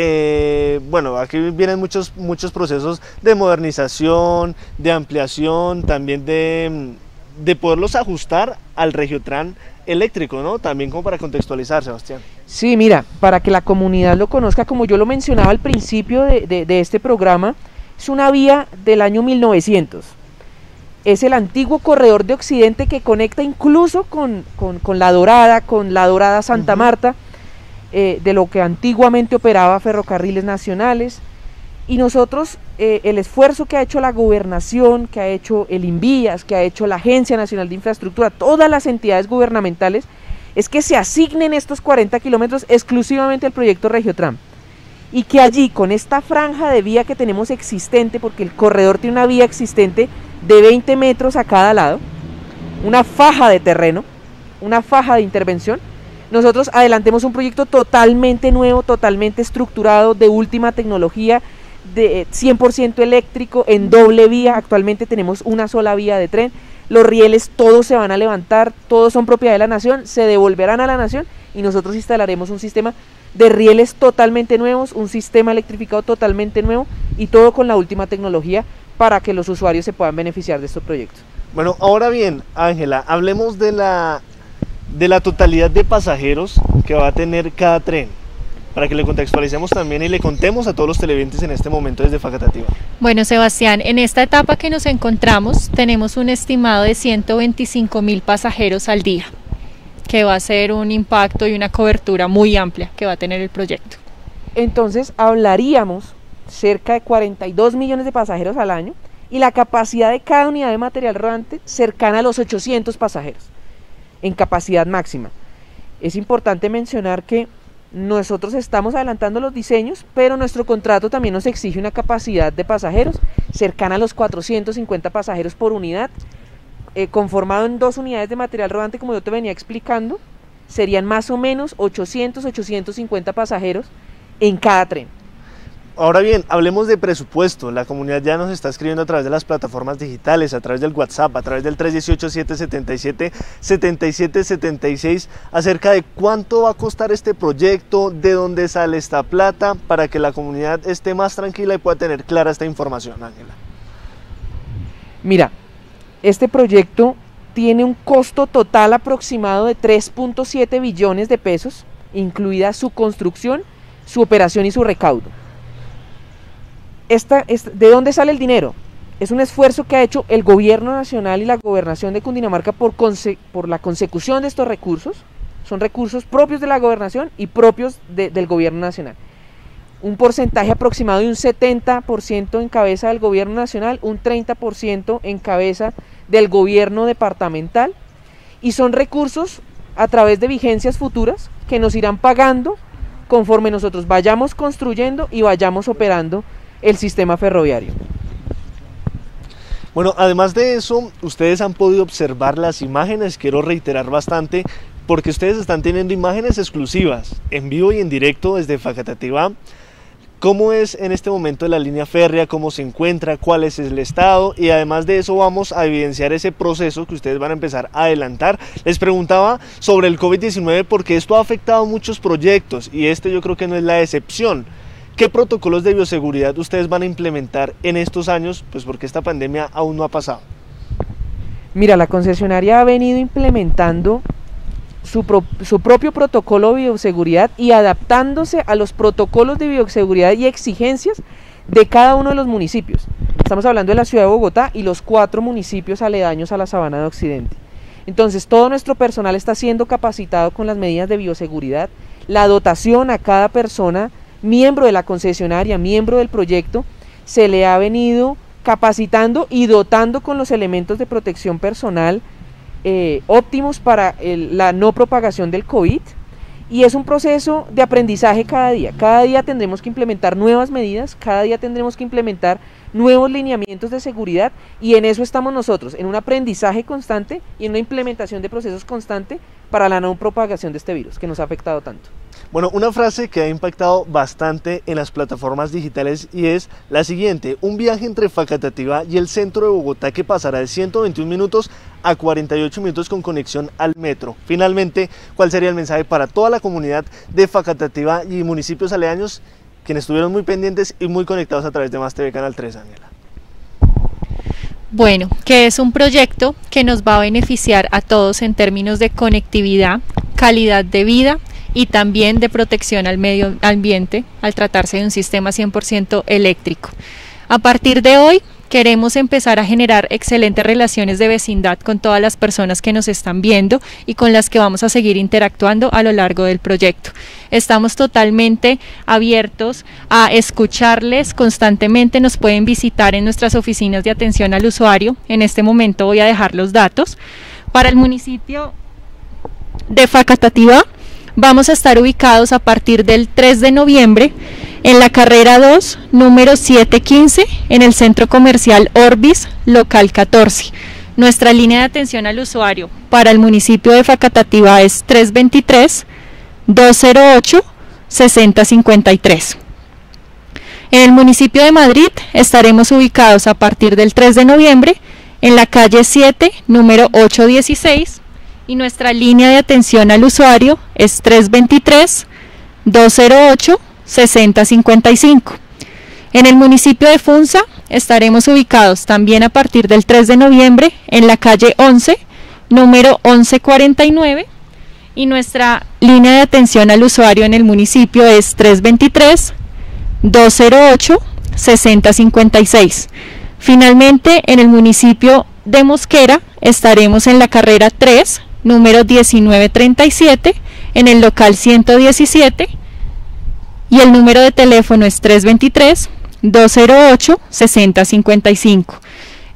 eh, bueno, aquí vienen muchos, muchos procesos de modernización, de ampliación, también de, de poderlos ajustar al Regiotran eléctrico, ¿no? También como para contextualizar, Sebastián. Sí, mira, para que la comunidad lo conozca, como yo lo mencionaba al principio de, de, este programa, es una vía del año 1900. Es el antiguo corredor de Occidente que conecta incluso con, con, con La Dorada, con La Dorada Santa Marta eh, de lo que antiguamente operaba Ferrocarriles Nacionales. Y nosotros, eh, el esfuerzo que ha hecho la gobernación, que ha hecho el INVIAS, que ha hecho la Agencia Nacional de Infraestructura, todas las entidades gubernamentales, es que se asignen estos 40 kilómetros exclusivamente al proyecto Regiotram. Y que allí, con esta franja de vía que tenemos existente, porque el corredor tiene una vía existente de 20 metros a cada lado, una faja de terreno, una faja de intervención, nosotros adelantemos un proyecto totalmente nuevo, totalmente estructurado, de última tecnología, de 100% eléctrico en doble vía. Actualmente tenemos una sola vía de tren. Los rieles todos se van a levantar, todos son propiedad de la nación, se devolverán a la nación y nosotros instalaremos un sistema de rieles totalmente nuevos, un sistema electrificado totalmente nuevo y todo con la última tecnología para que los usuarios se puedan beneficiar de estos proyectos. Bueno, ahora bien, Ángela, hablemos de la, de la totalidad de pasajeros que va a tener cada tren para que le contextualicemos también y le contemos a todos los televidentes en este momento desde Facatativa. Bueno, Sebastián, en esta etapa que nos encontramos tenemos un estimado de 125 mil pasajeros al día, que va a ser un impacto y una cobertura muy amplia que va a tener el proyecto. Entonces hablaríamos cerca de 42 millones de pasajeros al año y la capacidad de cada unidad de material rodante cercana a los 800 pasajeros en capacidad máxima. Es importante mencionar que nosotros estamos adelantando los diseños, pero nuestro contrato también nos exige una capacidad de pasajeros cercana a los 450 pasajeros por unidad, eh, conformado en dos unidades de material rodante, como yo te venía explicando, serían más o menos 800, 850 pasajeros en cada tren. Ahora bien, hablemos de presupuesto. La comunidad ya nos está escribiendo a través de las plataformas digitales, a través del WhatsApp, a través del 318-777-7776 acerca de cuánto va a costar este proyecto, de dónde sale esta plata, para que la comunidad esté más tranquila y pueda tener clara esta información, Ángela. Mira, este proyecto tiene un costo total aproximado de 3.7 billones de pesos, incluida su construcción, su operación y su recaudo ¿de dónde sale el dinero? Es un esfuerzo que ha hecho el gobierno nacional y la gobernación de Cundinamarca por la consecución de estos recursos. Son recursos propios de la gobernación y propios del gobierno nacional. Un porcentaje aproximado de un 70% en cabeza del gobierno nacional, un 30% en cabeza del gobierno departamental. Y son recursos a través de vigencias futuras que nos irán pagando conforme nosotros vayamos construyendo y vayamos operando el sistema ferroviario. Bueno, además de eso, ustedes han podido observar las imágenes, quiero reiterar bastante, porque ustedes están teniendo imágenes exclusivas, en vivo y en directo desde Facatativá. ¿Cómo es en este momento la línea férrea? ¿Cómo se encuentra? ¿Cuál es el estado? Y además de eso vamos a evidenciar ese proceso que ustedes van a empezar a adelantar. Les preguntaba sobre el COVID-19 porque esto ha afectado muchos proyectos y este yo creo que no es la excepción. ¿Qué protocolos de bioseguridad ustedes van a implementar en estos años? Pues porque esta pandemia aún no ha pasado. Mira, la concesionaria ha venido implementando su, propio protocolo de bioseguridad y adaptándose a los protocolos de bioseguridad y exigencias de cada uno de los municipios. Estamos hablando de la ciudad de Bogotá y los cuatro municipios aledaños a la Sabana de Occidente. Entonces, todo nuestro personal está siendo capacitado con las medidas de bioseguridad, la dotación a cada persona miembro de la concesionaria, miembro del proyecto, se le ha venido capacitando y dotando con los elementos de protección personal eh, óptimos para la no propagación del COVID. Y es un proceso de aprendizaje cada día. Cada día tendremos que implementar nuevas medidas, cada día tendremos que implementar nuevos lineamientos de seguridad y en eso estamos nosotros, en un aprendizaje constante y en una implementación de procesos constante para la no propagación de este virus que nos ha afectado tanto. Bueno, una frase que ha impactado bastante en las plataformas digitales y es la siguiente, un viaje entre Facatativá y el centro de Bogotá que pasará de 121 minutos a 48 minutos con conexión al metro. Finalmente, ¿cuál sería el mensaje para toda la comunidad de Facatativá y municipios aledaños quienes estuvieron muy pendientes y muy conectados a través de Más TV Canal 3, Ángela? Bueno, que es un proyecto que nos va a beneficiar a todos en términos de conectividad, calidad de vida y también de protección al medio ambiente al tratarse de un sistema 100% eléctrico. A partir de hoy queremos empezar a generar excelentes relaciones de vecindad con todas las personas que nos están viendo y con las que vamos a seguir interactuando a lo largo del proyecto. Estamos totalmente abiertos a escucharles constantemente, nos pueden visitar en nuestras oficinas de atención al usuario. En este momento voy a dejar los datos. Para el municipio de Facatativá vamos a estar ubicados a partir del 3 de noviembre en la carrera 2, número 715, en el centro comercial Orbis, local 14. Nuestra línea de atención al usuario para el municipio de Facatativá es 323 208 6053. En el municipio de Madrid estaremos ubicados a partir del 3 de noviembre en la calle 7, número 816, y nuestra línea de atención al usuario es 323-208-6055. En el municipio de Funza estaremos ubicados también a partir del 3 de noviembre en la calle 11, número 1149, y nuestra línea de atención al usuario en el municipio es 323-208-6056. Finalmente, en el municipio de Mosquera estaremos en la carrera 3, número 1937, en el local 117 y el número de teléfono es 323-208-6055.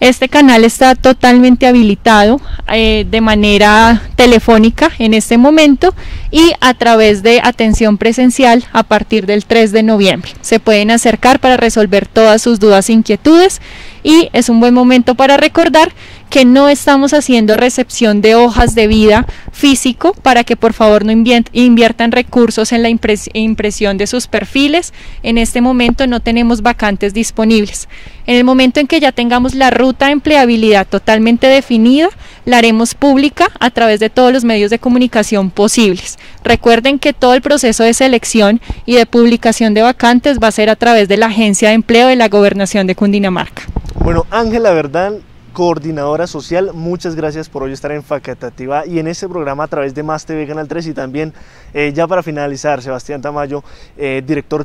Este canal está totalmente habilitado eh, de manera telefónica en este momento y a través de atención presencial a partir del 3 de noviembre. Se pueden acercar para resolver todas sus dudas e inquietudes y es un buen momento para recordar que no estamos haciendo recepción de hojas de vida físico para que por favor no inviertan recursos en la impresión de sus perfiles. En este momento no tenemos vacantes disponibles. En el momento en que ya tengamos la ruta de empleabilidad totalmente definida, la haremos pública a través de todos los medios de comunicación posibles. Recuerden que todo el proceso de selección y de publicación de vacantes va a ser a través de la Agencia de Empleo de la Gobernación de Cundinamarca. Bueno, Ángela Verdán, coordinadora social, muchas gracias por hoy estar en Facatativa y en este programa a través de Más TV Canal 3 y también, eh, ya para finalizar, Sebastián Tamayo, eh, director